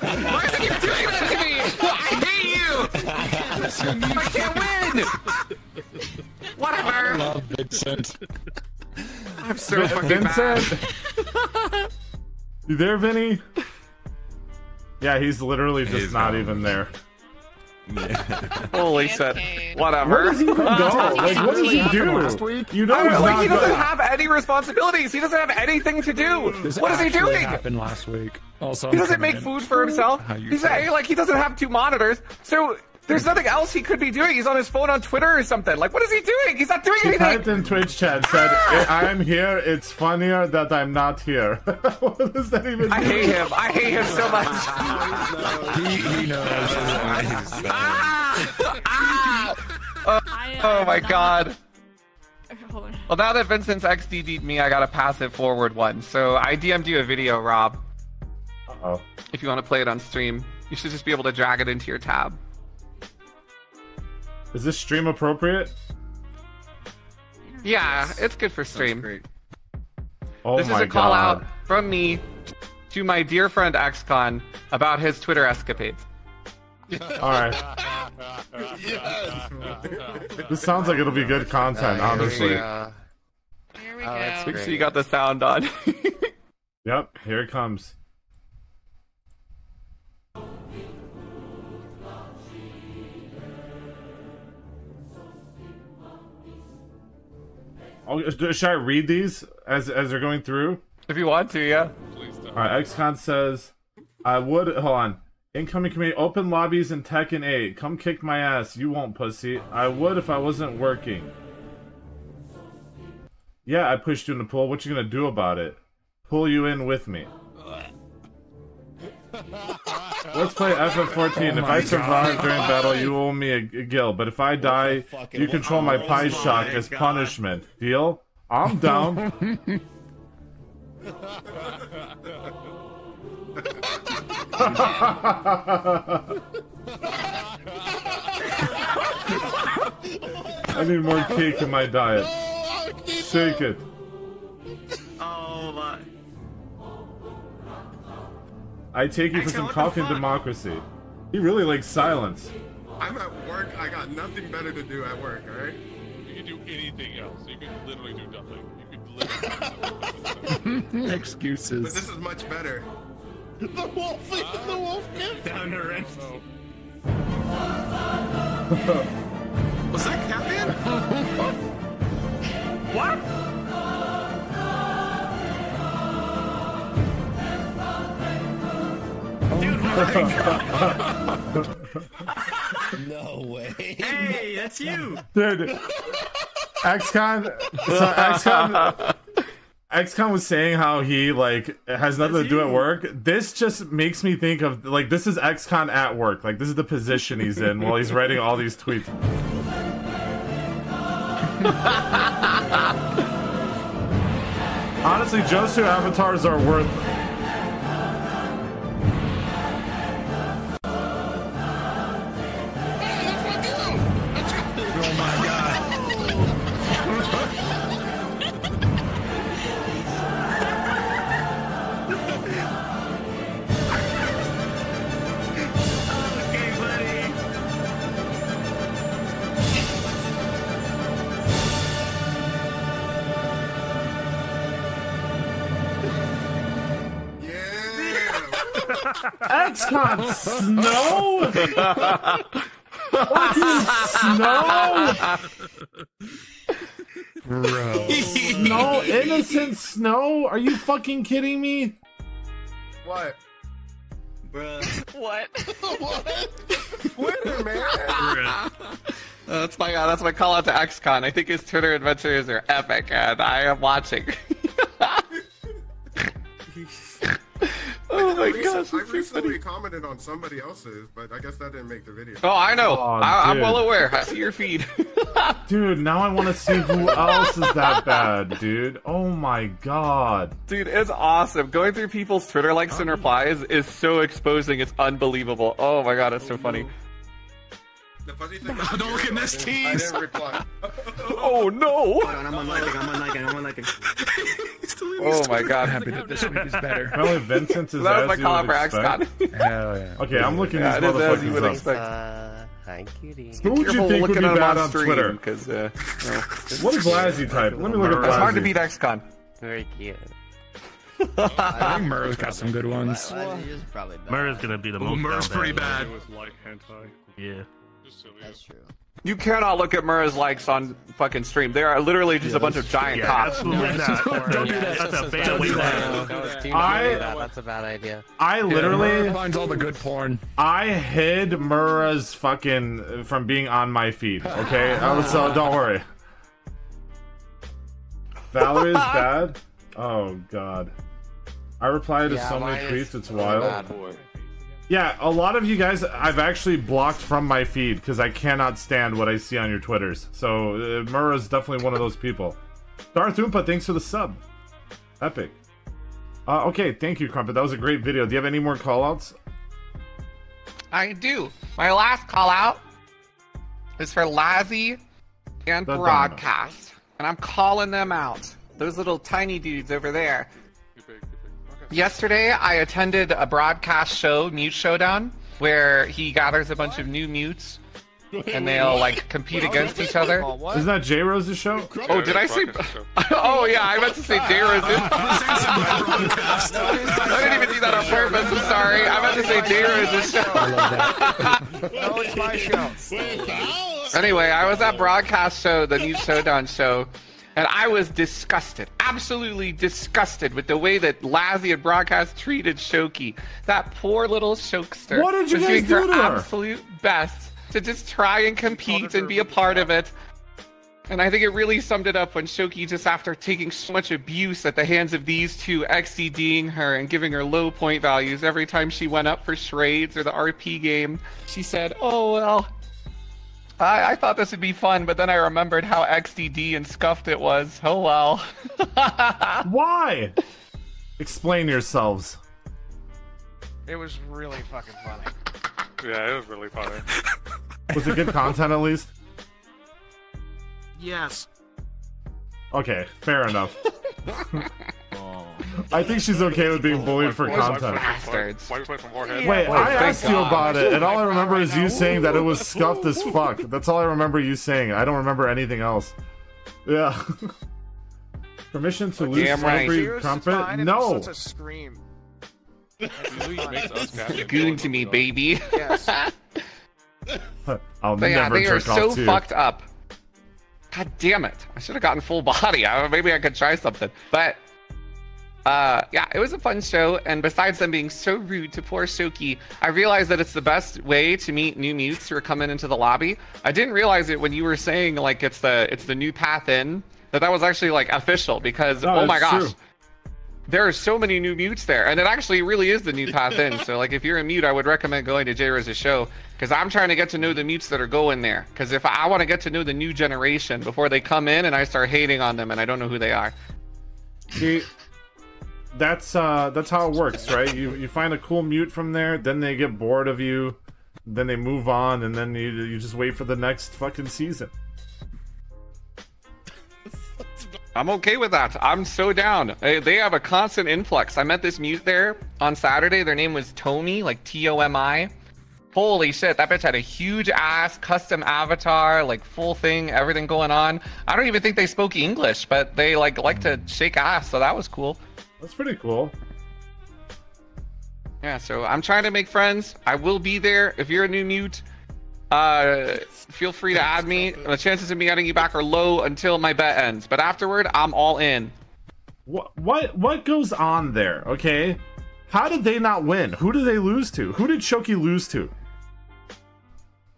Why is he keep doing that to me? I hate you. I can't win. Whatever. I Love Vincent. I'm so Vin- fucking Vincent? You there, Vinny? Yeah, he's literally just not even there. Holy shit. Whatever. Where does he even go? Like, what does he do? Last week? You know I he's was like, he doesn't good. have any responsibilities. He doesn't have anything to do. This what is he actually doing? happened last week. Also, He I'm doesn't make in. food for himself. How you He's say. like, he doesn't have two monitors. So there's nothing else he could be doing. He's on his phone on Twitter or something. Like, what is he doing? He's not doing He anything. typed in Twitch chat said, "I- "I'm here. It's funnier that I'm not here." what does that even? Mean? I mean? hate him. I hate him so much. he, he knows. Ah! Oh, oh my god. Hold on. Well, now that Vincent's XDD'd me, I gotta pass it forward one. So I DM'd you a video, Rob. Uh oh, If you want to play it on stream, you should just be able to drag it into your tab. Is this stream appropriate? Yeah, it's good for stream. Oh this is a call god! out from me to my dear friend XCon about his Twitter escapades. All right, this sounds like it'll be good content. honestly, Here we Oh, go. Make sure you got the sound on. yep. Here it comes. Oh, should I read these as as they're going through? if you want to, yeah. Please don't. All right, XCon says, I would. Hold on. Incoming community, open lobbies in Tekken 8. Come kick my ass. You won't, pussy. I would if I wasn't working. Yeah, I pushed you in the pool. What you gonna do about it? Pull you in with me. Let's play FF14. if I survive during battle, you owe me a, a gill. But if I die, you control my pie shock as punishment. Deal? I'm down. I need more cake in my diet. Shake it. I take you for some coffee and democracy. He really likes silence. I'm at work. I got nothing better to do at work. All right. You can do anything else. You can literally do nothing. You could literally. But Excuses. this is much better. The wolf. the uh, wolf gives down to rent. Was that Catman? What? no way. Hey, that's you. Dude, XCon, so XCon, XCon was saying how he like has nothing to do at work. This just makes me think of like this is XCon at work. Like this is the position he's in while he's writing all these tweets. Honestly, Josu avatars are worth. Oh my god. okay, buddy. XCon snow. Fucking snow. Bro. Snow, innocent snow. Are you fucking kidding me? What? Bruh. What? What? Twitter, man. Uh, that's my uh, that's my call out to XCon. I think his Twitter adventures are epic, and I am watching. oh my I gosh! I recently commented on somebody else's, but I guess that didn't make the video. Oh, I know. Oh, I, I'm well aware. I see your feed. Dude, now I want to see who else is that bad, dude. Oh my god. Dude, it's awesome. Going through people's Twitter likes and replies is so exposing. It's unbelievable. Oh my god, it's so funny. The funny thing Bro, don't look at this I tease. didn't reply. Oh no! I'm unliking, I'm unliking, I'm unliking. Oh my god. I'm happy that this week is better. Apparently Vincent is That was my you call would out for expect. XCon. Hell yeah. Okay, I'm looking Yeah, these it is as you would up. expect. Uh, hi, cutie. Who would you think would be at him bad on on stream, Twitter? Because, uh, no. What is Lazzy type? Let me look at It's hard to Lazzy. beat XCon. Very cute. I think Murrow's got some good ones. Lazzy is probably better. Murray's gonna be the most. Murray's down pretty bad. bad. It was like hentai. Yeah. That's true. You cannot look at Murray's likes on fucking stream. They are literally just a bunch of giant Yeah, cocks. absolutely not. Don't do That's that. a bad way to I- That's a bad idea. I Yeah, literally, Murrow finds all the good porn. I hid Mura's fucking uh, from being on my feed. Okay, I uh, so don't worry. Valerie's bad. Oh god. I replied to Yeah, so many tweets. It's wild. bad. Yeah, a lot of you guys I've actually blocked from my feed because I cannot stand what I see on your Twitters. So uh, Mura's definitely one of those people. Darth Oompa, thanks for the sub. Epic. Uh, okay, thank you, Crumpet. That was a great video. Do you have any more callouts? I do. My last call out is for Lazzy and The Broadcast. And I'm calling them out. Those little tiny dudes over there. Yesterday, I attended a broadcast show, Mute Showdown, where he gathers a bunch of new mutes and they'll like compete against each other. Isn't that J Rose's show? Oh, did I say? oh yeah, I meant to say J Rose. I didn't even do that on purpose. I'm sorry. I meant to say J Rose's show. No, it's my show. Anyway, I was at broadcast show, the new Showdown show, and I was disgusted, absolutely disgusted with the way that Lazzy and broadcast treated Shoki. That poor little Shokester What did you was guys doing her do to her? absolute best to just try and compete and be a part of it. And I think it really summed it up when Shoki, just after taking so much abuse at the hands of these two, XDDing her and giving her low point values every time she went up for charades or the RP game, she said, Oh, well, I, I thought this would be fun, but then I remembered how XDD and scuffed it was. Oh, well. Why? Explain yourselves. It was really fucking funny. Yeah, it was really funny. Was it good content at least? Yes. Okay, fair enough. I think she's okay with being bullied for content. Bastards. Why we play from Warhead? Wait, I asked you about it, and all I remember is you saying that it was scuffed as fuck. That's all I remember you saying. I don't remember anything else. Yeah. Permission to lose Damn right. celebrity trumpet? No. was such a scream. makes us captain. Goon to me, baby. Yes. I'll But yeah, never they are so too. fucked up. God damn it. I should have gotten full body. I, maybe I could try something. But uh, yeah, it was a fun show. And besides them being so rude to poor Shoki, I realized that it's the best way to meet new mutes who are coming into the lobby. I didn't realize it when you were saying like it's the it's the new path in. that that was actually like official because No, oh my gosh. true. There are so many new mutes there, and it actually really is the new path in. So, like, if you're a mute, I would recommend going to J-Riz's show because I'm trying to get to know the mutes that are going there. Because if I want to get to know the new generation before they come in and I start hating on them and I don't know who they are. See, that's uh that's how it works, right? You you find a cool mute from there, then they get bored of you, then they move on, and then you you just wait for the next fucking season. I'm okay with that. I'm so down. They, they have a constant influx. I met this mute there on Saturday. Their name was Tomi, like T O M I. Holy shit, that bitch had a huge ass custom avatar, like full thing, everything going on. I don't even think they spoke English, but they like like to shake ass, so that was cool. That's pretty cool. Yeah, so I'm trying to make friends. I will be there. If you're a new mute, uh, feel free to add me. The chances of me adding you back are low until my bet ends, but afterward, I'm all in. What what what goes on there? Okay, how did they not win? Who did they lose to? Who did Shoki lose to?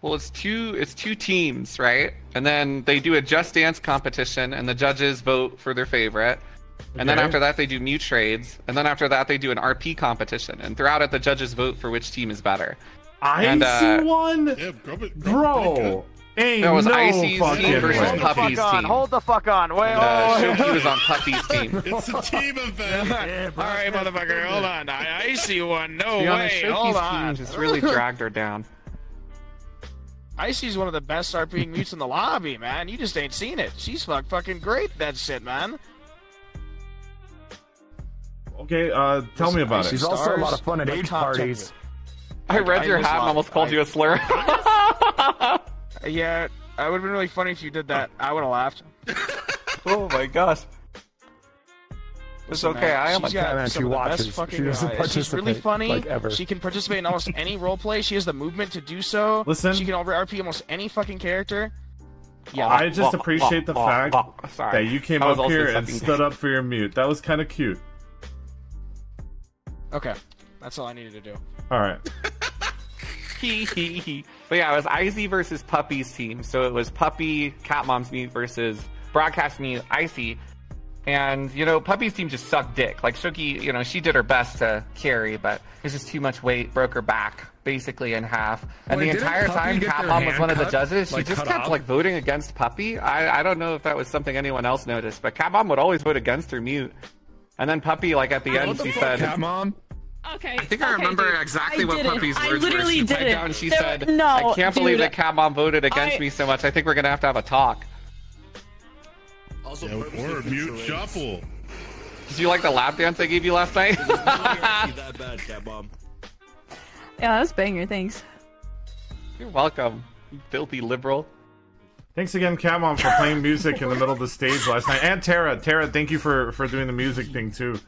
Well, it's two it's two teams, right? And then they do a Just Dance competition, and the judges vote for their favorite. And then after that, they do mute trades. And then after that, they do an RP competition. And throughout it, the judges vote for which team is better. I And, uh, see one, bro. Ain't That was no Icy's fucking team versus way. Hold the fuck Puppy's on. team. Hold the fuck on. Wait, uh, wait, wait. Shoki was on Puppy's team. It's a team event. All right, motherfucker, hold on. I, I see one. No To be honest, way. Hold team on. just really dragged her down. Icy's one of the best RPing mutes in the lobby, man. You just ain't seen it. She's fuck fucking great. That shit, man. Okay, uh, tell me about it. She's also a lot of fun at age parties. I read I your miss hat and almost called I- you a slur. Yeah, I would have been really funny if you did that. I would have laughed. oh my gosh. It's okay, man, I am a got man, some she of the watches. Best fucking, She doesn't uh, She's really funny. like, ever. She can participate in almost any role play. She has the movement to do so. Listen. She can over RP almost any fucking character. Yeah, I just appreciate the fact that you came up here and stood up for your mute. That was kind of cute. Okay, that's all I needed to do. All right. Hee hee hee. But yeah, it was Icy versus Puppy's team. So it was Puppy, Cat Mom's mute versus Broadcast mute, Icy. And, you know, Puppy's team just sucked dick. Like, Shooky, you know, she did her best to carry, but it was just too much weight, broke her back basically in half. And Wait, the entire time, Cat Mom was hand one of the cut? judges. She Like, just kept, off? like, voting against Puppy. I, I don't know if that was something anyone else noticed, but Cat Mom would always vote against her mute. And then Puppy, like, at the end, she said... Cat mom? Okay. I think I okay, remember dude. exactly I what didn't. Puppy's I words were. literally She didn't. down and she There- said, no, I can't believe that Cat Mom voted against I- me so much. I think we're going to have to have a talk. Also, or mute shuffle. Did you like the lap dance I gave you last night? that bad, cat bomb. Yeah, that was banger. Thanks. You're welcome, you filthy liberal. Thanks again, Catmom, for playing music in the middle of the stage last night. And Tara, Tara, thank you for for doing the music thing too.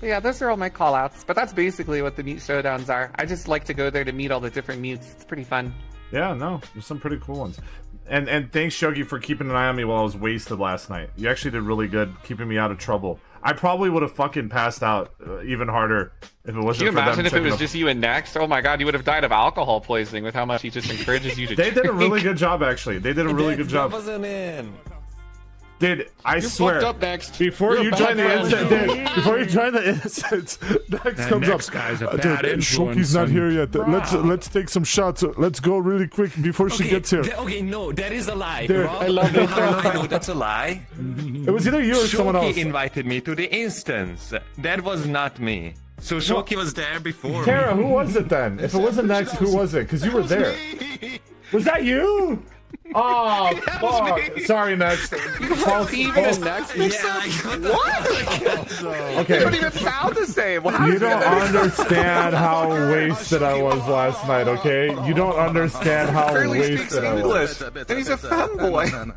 But yeah, those are all my callouts. But that's basically what the mute showdowns are. I just like to go there to meet all the different mutes. It's pretty fun. Yeah, no, there's some pretty cool ones. And and thanks Shoki for keeping an eye on me while I was wasted last night. You actually did really good keeping me out of trouble. I probably would have fucking passed out uh, even harder if it wasn't you for them imagine if it was up- just you and Next? Oh my god, you would have died of alcohol poisoning with how much he just encourages you to They did a really good job actually. They did a really good job. wasn't in. Dude, I You're swear. up, Next. Before You're you join the friend. incense, dude, before you join the incense, Next That comes next up. guy's a "Uh, bad dude, Shoki's not here yet. Let's let's take some shots. Let's go really quick before she gets here. th- okay, no, that is a lie. Dude, Rob, I love no, it. no, no, no, that's a lie. It was either you or someone Shoki else. invited me to the instance. That was not me. So Shoki was there before. Tara, who was it then? If it wasn't Next, who was it? Because you were there. Was that you? Oh, fuck. Sorry, Next. False- Even false- Next mixed up? What? Okay. You don't even sound the same. Well, how You don't gonna- understand how wasted I was last night, okay? You don't understand how Barely speaks wasted I was. English. And he's a fanboy.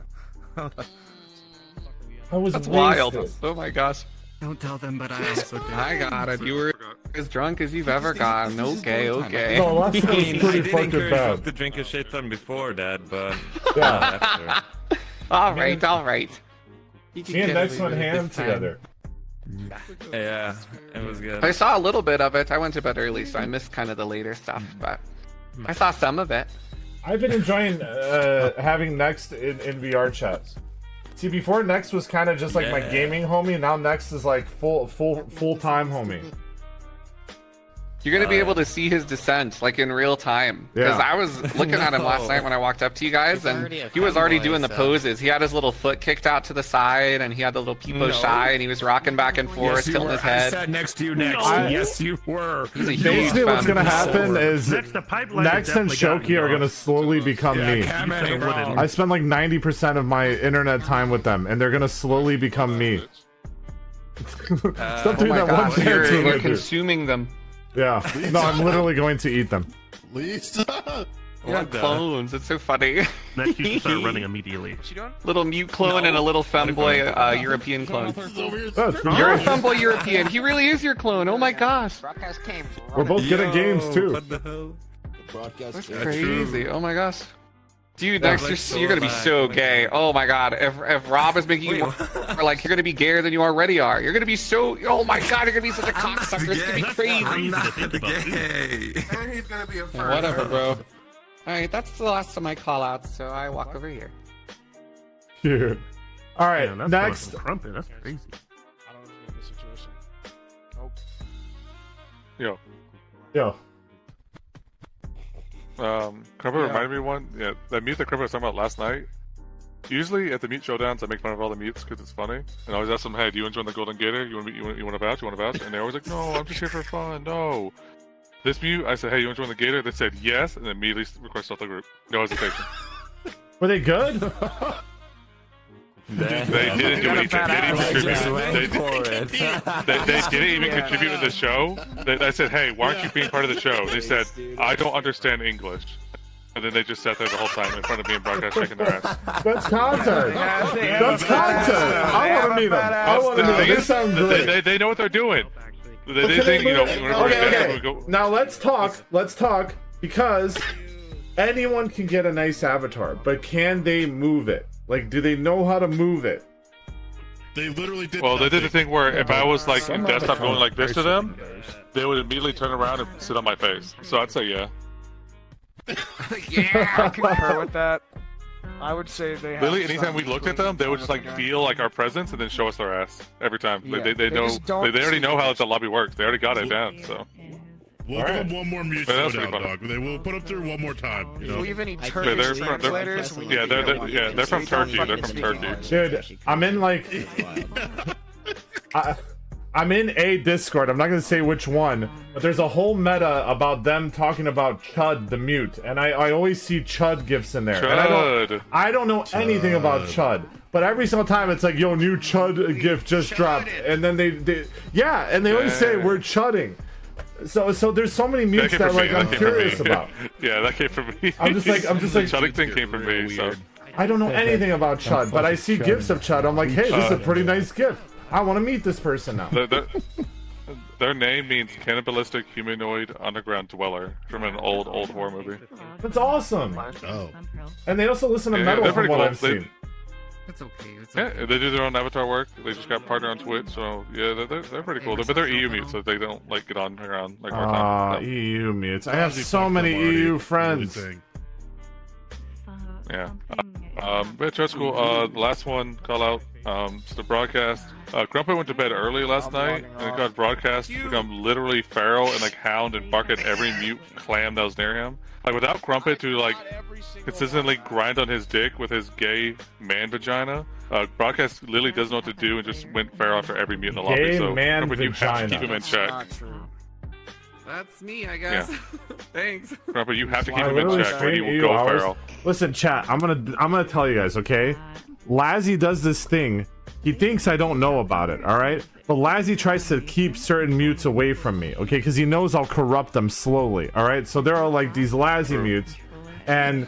I was That's wasted. wild. Oh my gosh. Don't tell them, but I also did. I got it. You were as drunk as you've ever gotten. Okay, okay. No, last night I was pretty did fucking encourage bad. To drink a shit ton before that, but Yeah. after. all right, all right. You Me and Next one went with it ham together. Yeah, it was good. I saw a little bit of it. I went to bed early, so I missed kind of the later stuff, but I saw some of it. I've been enjoying uh, having Next in, in VR chat. See, before Next was kind of just like my gaming homie. Now Next is like full, full, full time homie. You're gonna be uh, able to see his descent, like in real time. Because Yeah. I was looking at him last night when I walked up to you guys, He's and he was already fanboy, doing the so- poses. He had his little foot kicked out to the side, and he had the little peepo No. shy, and he was rocking back and forth, Yes, you tilting were. his I sat next to you next. I- yes, you were. He's a huge Basically, what's gonna of happen is Next, the pipeline Next and Shoki are gonna slowly become Yeah, me. Cam You ain't said it wrong. wouldn't. I spend like ninety percent of my internet time with them, and they're gonna slowly become me. Uh, Stop oh doing my that gosh, one you're, dance you're I do. consuming them. Yeah. No, I'm literally going to eat them. Lisa. You're not clones. It's so funny. Next, you should start running immediately. little mute clone and a little femboy uh, European clone. That's You're a femboy European. He really is your clone. Oh my gosh. Broadcast came. We're both good at games too. What the hell? Broadcast. That's Yeah, crazy. Oh my gosh. Dude, Yeah, next you're, so you're gonna be so gay. Oh my god. If if Rob is making you more, like you're gonna be gayer than you already are. You're gonna be so oh my god, you're gonna be such a cocksucker. It's gonna be That's crazy. crazy to think about. Gay. And he's gonna be a first. Whatever, bro. Alright, that's the last of my call outs, so I walk over here. Cute. All right, Man, that's next. fucking Crumpet. That's crazy. I don't know the situation. Nope. Yo, Yo, um, Crumpet Yeah. reminded me of one. Yeah, that mute that Crumpet was talking about last night. Usually at the mute showdowns, I make fun of all the mutes because it's funny, and I always ask them, "Hey, do you enjoy the Golden Gator? You want you want you want to vouch? You want to vouch?" And they're always like, "No, I'm just here for fun. No." This mute, I said, "Hey, you enjoy the Gator?" They said yes, and then immediately requested off the group. No hesitation. were they good? They didn't do anything. They didn't even contribute. They, they, they didn't even Yeah. contribute to the show. They, I said, "Hey, why aren't you being part of the show?" They said, "I don't understand English." And then they just sat there the whole time in front of me and broadcast shaking their ass. That's content. That's content. I want to meet them. I want to meet them. They sound They, great. they, they know what they're doing. They, they Okay, think, you know, okay, whenever we okay. go, Now let's talk. Let's talk because anyone can get a nice avatar, but can they move it? Like, do they know how to move it? They literally did. well, they did the thing where if I was like Some in of desktop going like this to them, conversations. they would immediately turn around and sit on my face. So I'd say yeah. Yeah, I concur with that. I would say they have. Literally, anytime we looked at them, they would just like feel like our presence and then show us their ass every time. Like, Yeah, they, they they know they, they already know how the lobby works. They already got it down. So We'll All give right. them one more mute But that's showdown, dog. They will put up through one more time. You Do know? we have any Yeah, Turkish they're from- they're- translators? We yeah, need they're, they're yeah they're from Turkey. They're from Turkey. Dude, I'm in like, I, I'm in a Discord. I'm not gonna say which one, but there's a whole meta about them talking about Chud the mute, and I, I always see Chud gifs in there. And I don't, I don't know anything about Chud, but every single time it's like, yo, new Chud gift just dropped, and then they, they yeah, and they always say we're chudding. So, so there's so many mutes came that like me. I'm That curious about. yeah, that came from me. I'm just like- I'm just like- chudding thing came from me. So I don't know anything about Chud, but I see gifts of Chud. I'm like, hey, this is a uh, pretty nice gift. I want to meet this person now. their, their, their name means cannibalistic humanoid underground dweller from an old old horror movie. That's awesome. Oh. And they also listen to Yeah, metal they're from pretty what cool. I've They- seen. It's okay. It's Yeah, they do their own avatar work. They just got partner on Twitch, so yeah, they're, they're, they're pretty cool. But they're EU mutes, so they don't like get on around like our Ah, time. EU mutes. I have so many. EU friends. saying. Yeah. Um, but that's cool. Uh, last one call out. Um, it's the broadcast. Uh, Grumpy went to bed early last night, and it got broadcast to become literally feral and like hound and bark at every mute clam that was near him. Like without Grumpy to like consistently grind on his dick with his gay man vagina. Uh, broadcast literally doesn't know what to do and just went feral after every mute in the lobby. So man Crumpet, you have to keep him in check. That's me, I guess. Thanks. Crumpet, you have to keep I him in check, or he will go hours. feral. Listen, chat. I'm gonna I'm gonna tell you guys, okay? Lazzy does this thing. He thinks I don't know about it, all right? But Lazzy tries to keep certain mutes away from me, okay? Because he knows I'll corrupt them slowly, all right? So there are like these Lazzy mutes, and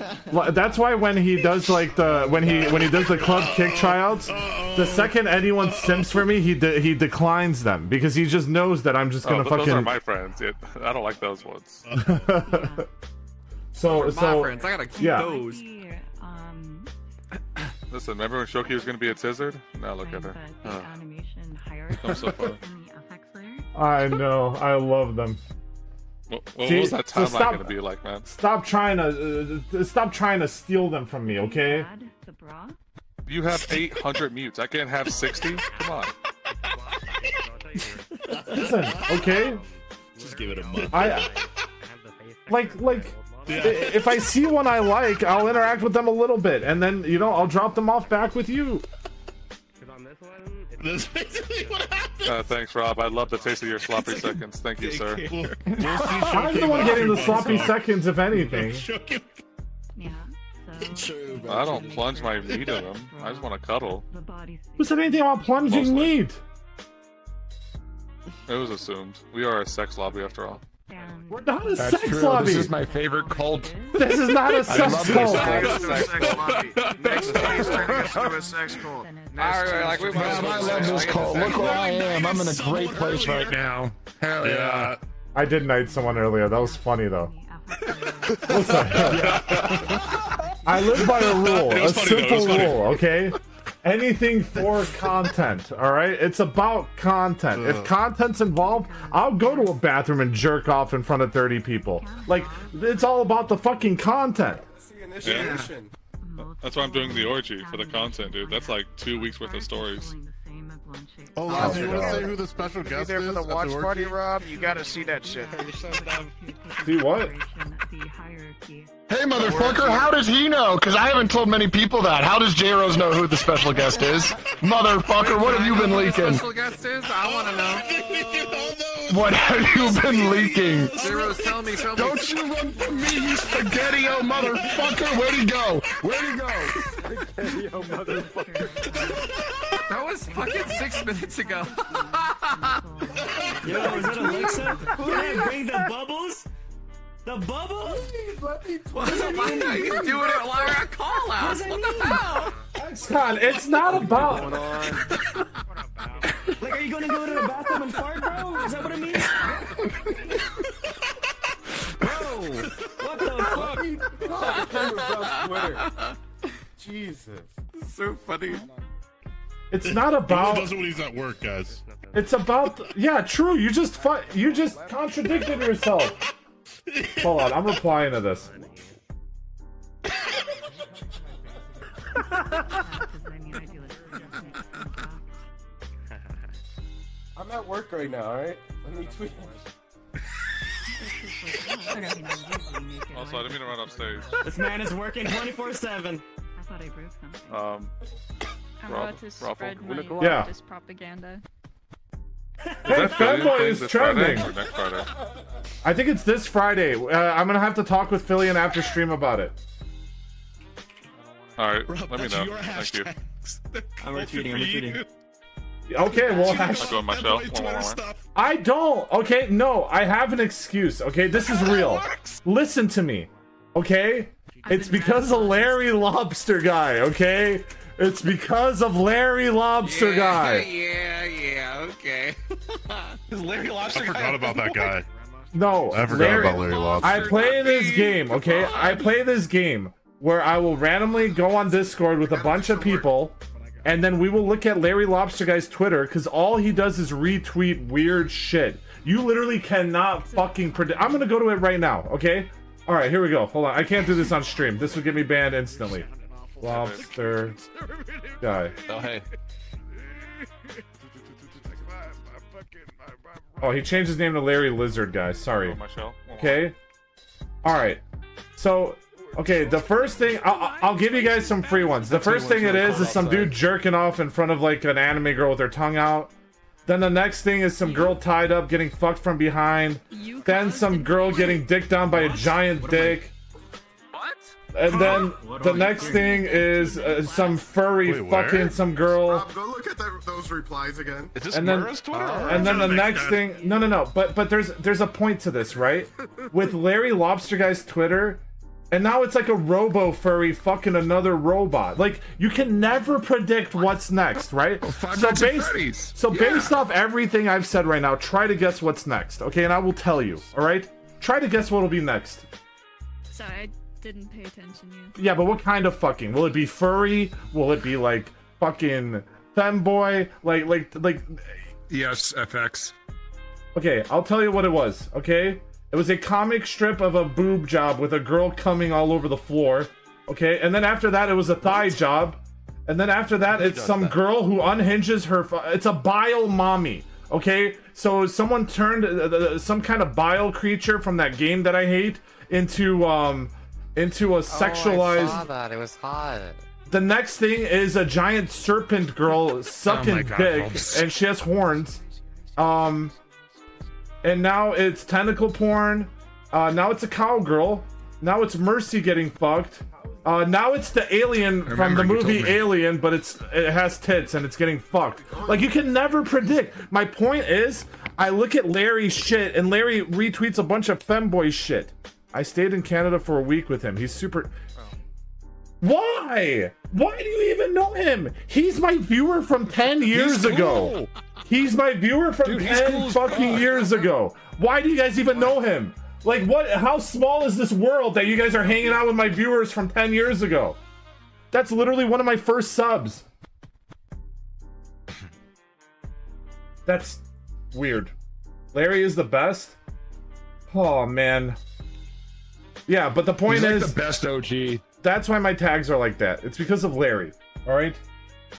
that's why when he does like the when he when he does the club kick tryouts, the second anyone sims for me, he de- he declines them because he just knows that I'm just Oh, gonna th- those fucking. are my friends. Yeah, I don't like those ones. so Those are so my friends. I gotta keep yeah. those. Um, Listen, remember when Shoki was going to be a Tizzard? Now look at her. Uh, animation I'm so far. I know. I love them. What, what See, was that timeline stop- gonna be like, man? Stop trying to uh, stop trying to steal them from me, okay? You have 800 mutes. I can't have 60. Come on. Listen, okay? Just give it a month. I like like i- if I see one I like, I'll interact with them a little bit, and then you know I'll drop them off back with you. That's basically what happened. Uh, thanks, Rob. I love the taste of your sloppy seconds. Thank you, sir. I'm the one getting the sloppy seconds, if anything. Yeah. I don't plunge my meat in them. I just want to cuddle. Who said anything about plunging meat? It was assumed. We are a sex lobby after all. We're not a That's sex true. lobby. This is my favorite cult. This is not a I sex love cult. this cult. Next day is turning us into a sex cult. Next Alright, like, we might Man, I love this sex. cult. Look where I am. I'm in a great place right now. Hell yeah. I did knight someone earlier. That was funny though. Listen, I live by a rule, a was funny, though. Simple rule. Okay, anything for content. All right, it's about content. If content's involved, I'll go to a bathroom and jerk off in front of thirty people. Like it's all about the fucking content. Yeah. That's why I'm doing the orgy for the content, dude. That's like two weeks worth of stories. Oh, oh Laz, you want to say who the special guest is? there is? for the at watch orgy? party, Rob. You gotta see that shit. See what? Hey, motherfucker, how does he know? Because I haven't told many people that. How does J Rose know who the special guest is? Motherfucker, what have you been leaking? Special guest is? I want to know. What have you been leaking? Zero's tell me, tell me. Don't you run from me, you spaghetti oh motherfucker! Where'd he go? Where'd he go? That was fucking six minutes ago. Yo, is that Alexa? Who did I bring the bubbles? The bubbles? What does it mean? He's doing it while we're on call outs. What the hell? Con, it's not about. Like, are you gonna go to the bathroom and fart, bro? Is that what it means? bro, what the fuck? Jesus. So funny. It's not He about. does it when he's at work, guys. It's about. Yeah, true. You just fu- You just contradicted yourself. Hold on, I'm replying to this. I'm at work right now, alright? Let me tweet. Also, I didn't mean to run upstage. This man is working 24 7. I thought I broke something. Um, I'm Rob- about to Raffle. spread my Yeah. leftist propaganda. Hey, that Philly fanboy is this Friday trending. or next Friday? I think it's this Friday. Uh, I'm gonna have to talk with Philly and after stream about it. All right, let me know. your Thank you. I'm retweeting, I'm retweeting. Okay, well, I'm hash- going my show. I don't. Okay, no, I have an excuse. Okay, this is real. Listen to me. Okay, it's because of Larry Lobster guy. Okay, it's because of Larry Lobster yeah, guy. Yeah, yeah, okay. Is Larry I Lobster forgot about that guy. No, I forgot about Larry Lobster. I play this game, okay? I play this game where I will randomly go on Discord with a bunch of people, and then we will look at Larry Lobster guy's Twitter because all he does is retweet weird shit. You literally cannot fucking predict. I'm gonna go to it right now, okay? All right, here we go. Hold on, I can't do this on stream. This would get me banned instantly. Lobster guy. Oh, hey. Oh, he changed his name to Larry Lizard guy. Sorry. Oh, my show. Okay. All right. So, okay, the first thing I'll, I'll give you guys some free ones. The first thing it is is some dude jerking off in front of like an anime girl with her tongue out. Then the next thing is some girl tied up getting fucked from behind. Then some girl getting dicked down by a giant dick. And then the next thing is uh, some furry Wait, where? fucking some girl. Rob, go look at that, those replies again. Is this and then, Mura's Twitter? and then the next thing, no, no, no. But but there's there's a point to this, right? With Larry Lobster guy's Twitter, and now it's like a robo furry fucking another robot. Like you can never predict what's next, right? Five so based Freddy's. so based off everything I've said right now, try to guess what's next, okay? And I will tell you, all right? Try to guess what'll be next. Sorry, I didn't pay attention. You. Yeah, but what kind of fucking? Will it be furry? Will it be like fucking femboy? Like like like Yes, FX. Okay, I'll tell you what it was, okay? It was a comic strip of a boob job with a girl coming all over the floor. Okay, and then after that, it was a thigh job. And then after that, it's some that? girl who unhinges her. fu- It's a bile mommy. Okay, so someone turned uh, uh, some kind of bile creature from that game that I hate into um into a sexualized. Oh, I saw that. It was hot. The next thing is a giant serpent girl sucking God, dick, folks. and she has horns. Um, and now it's tentacle porn. Uh, now it's a cowgirl. Now it's Mercy getting fucked. Uh, now it's the alien from the movie. Alien, but it's it has tits and it's getting fucked. Like you can never predict. My point is, I look at Larry's shit, and Larry retweets a bunch of femboy shit. I stayed in Canada for a week with him. He's super. Why? Why do you even know him? He's my viewer from 10 years cool. ago. He's my viewer from Dude, 10 cool fucking fuck. years ago. Why do you guys even know him? Like what how small is this world that you guys are hanging out with my viewers from 10 years ago? That's literally one of my first subs. That's weird. Larry is the best. Oh man. Yeah, but the point He's like is the best OG. that's why my tags are like that. It's because of Larry. All right.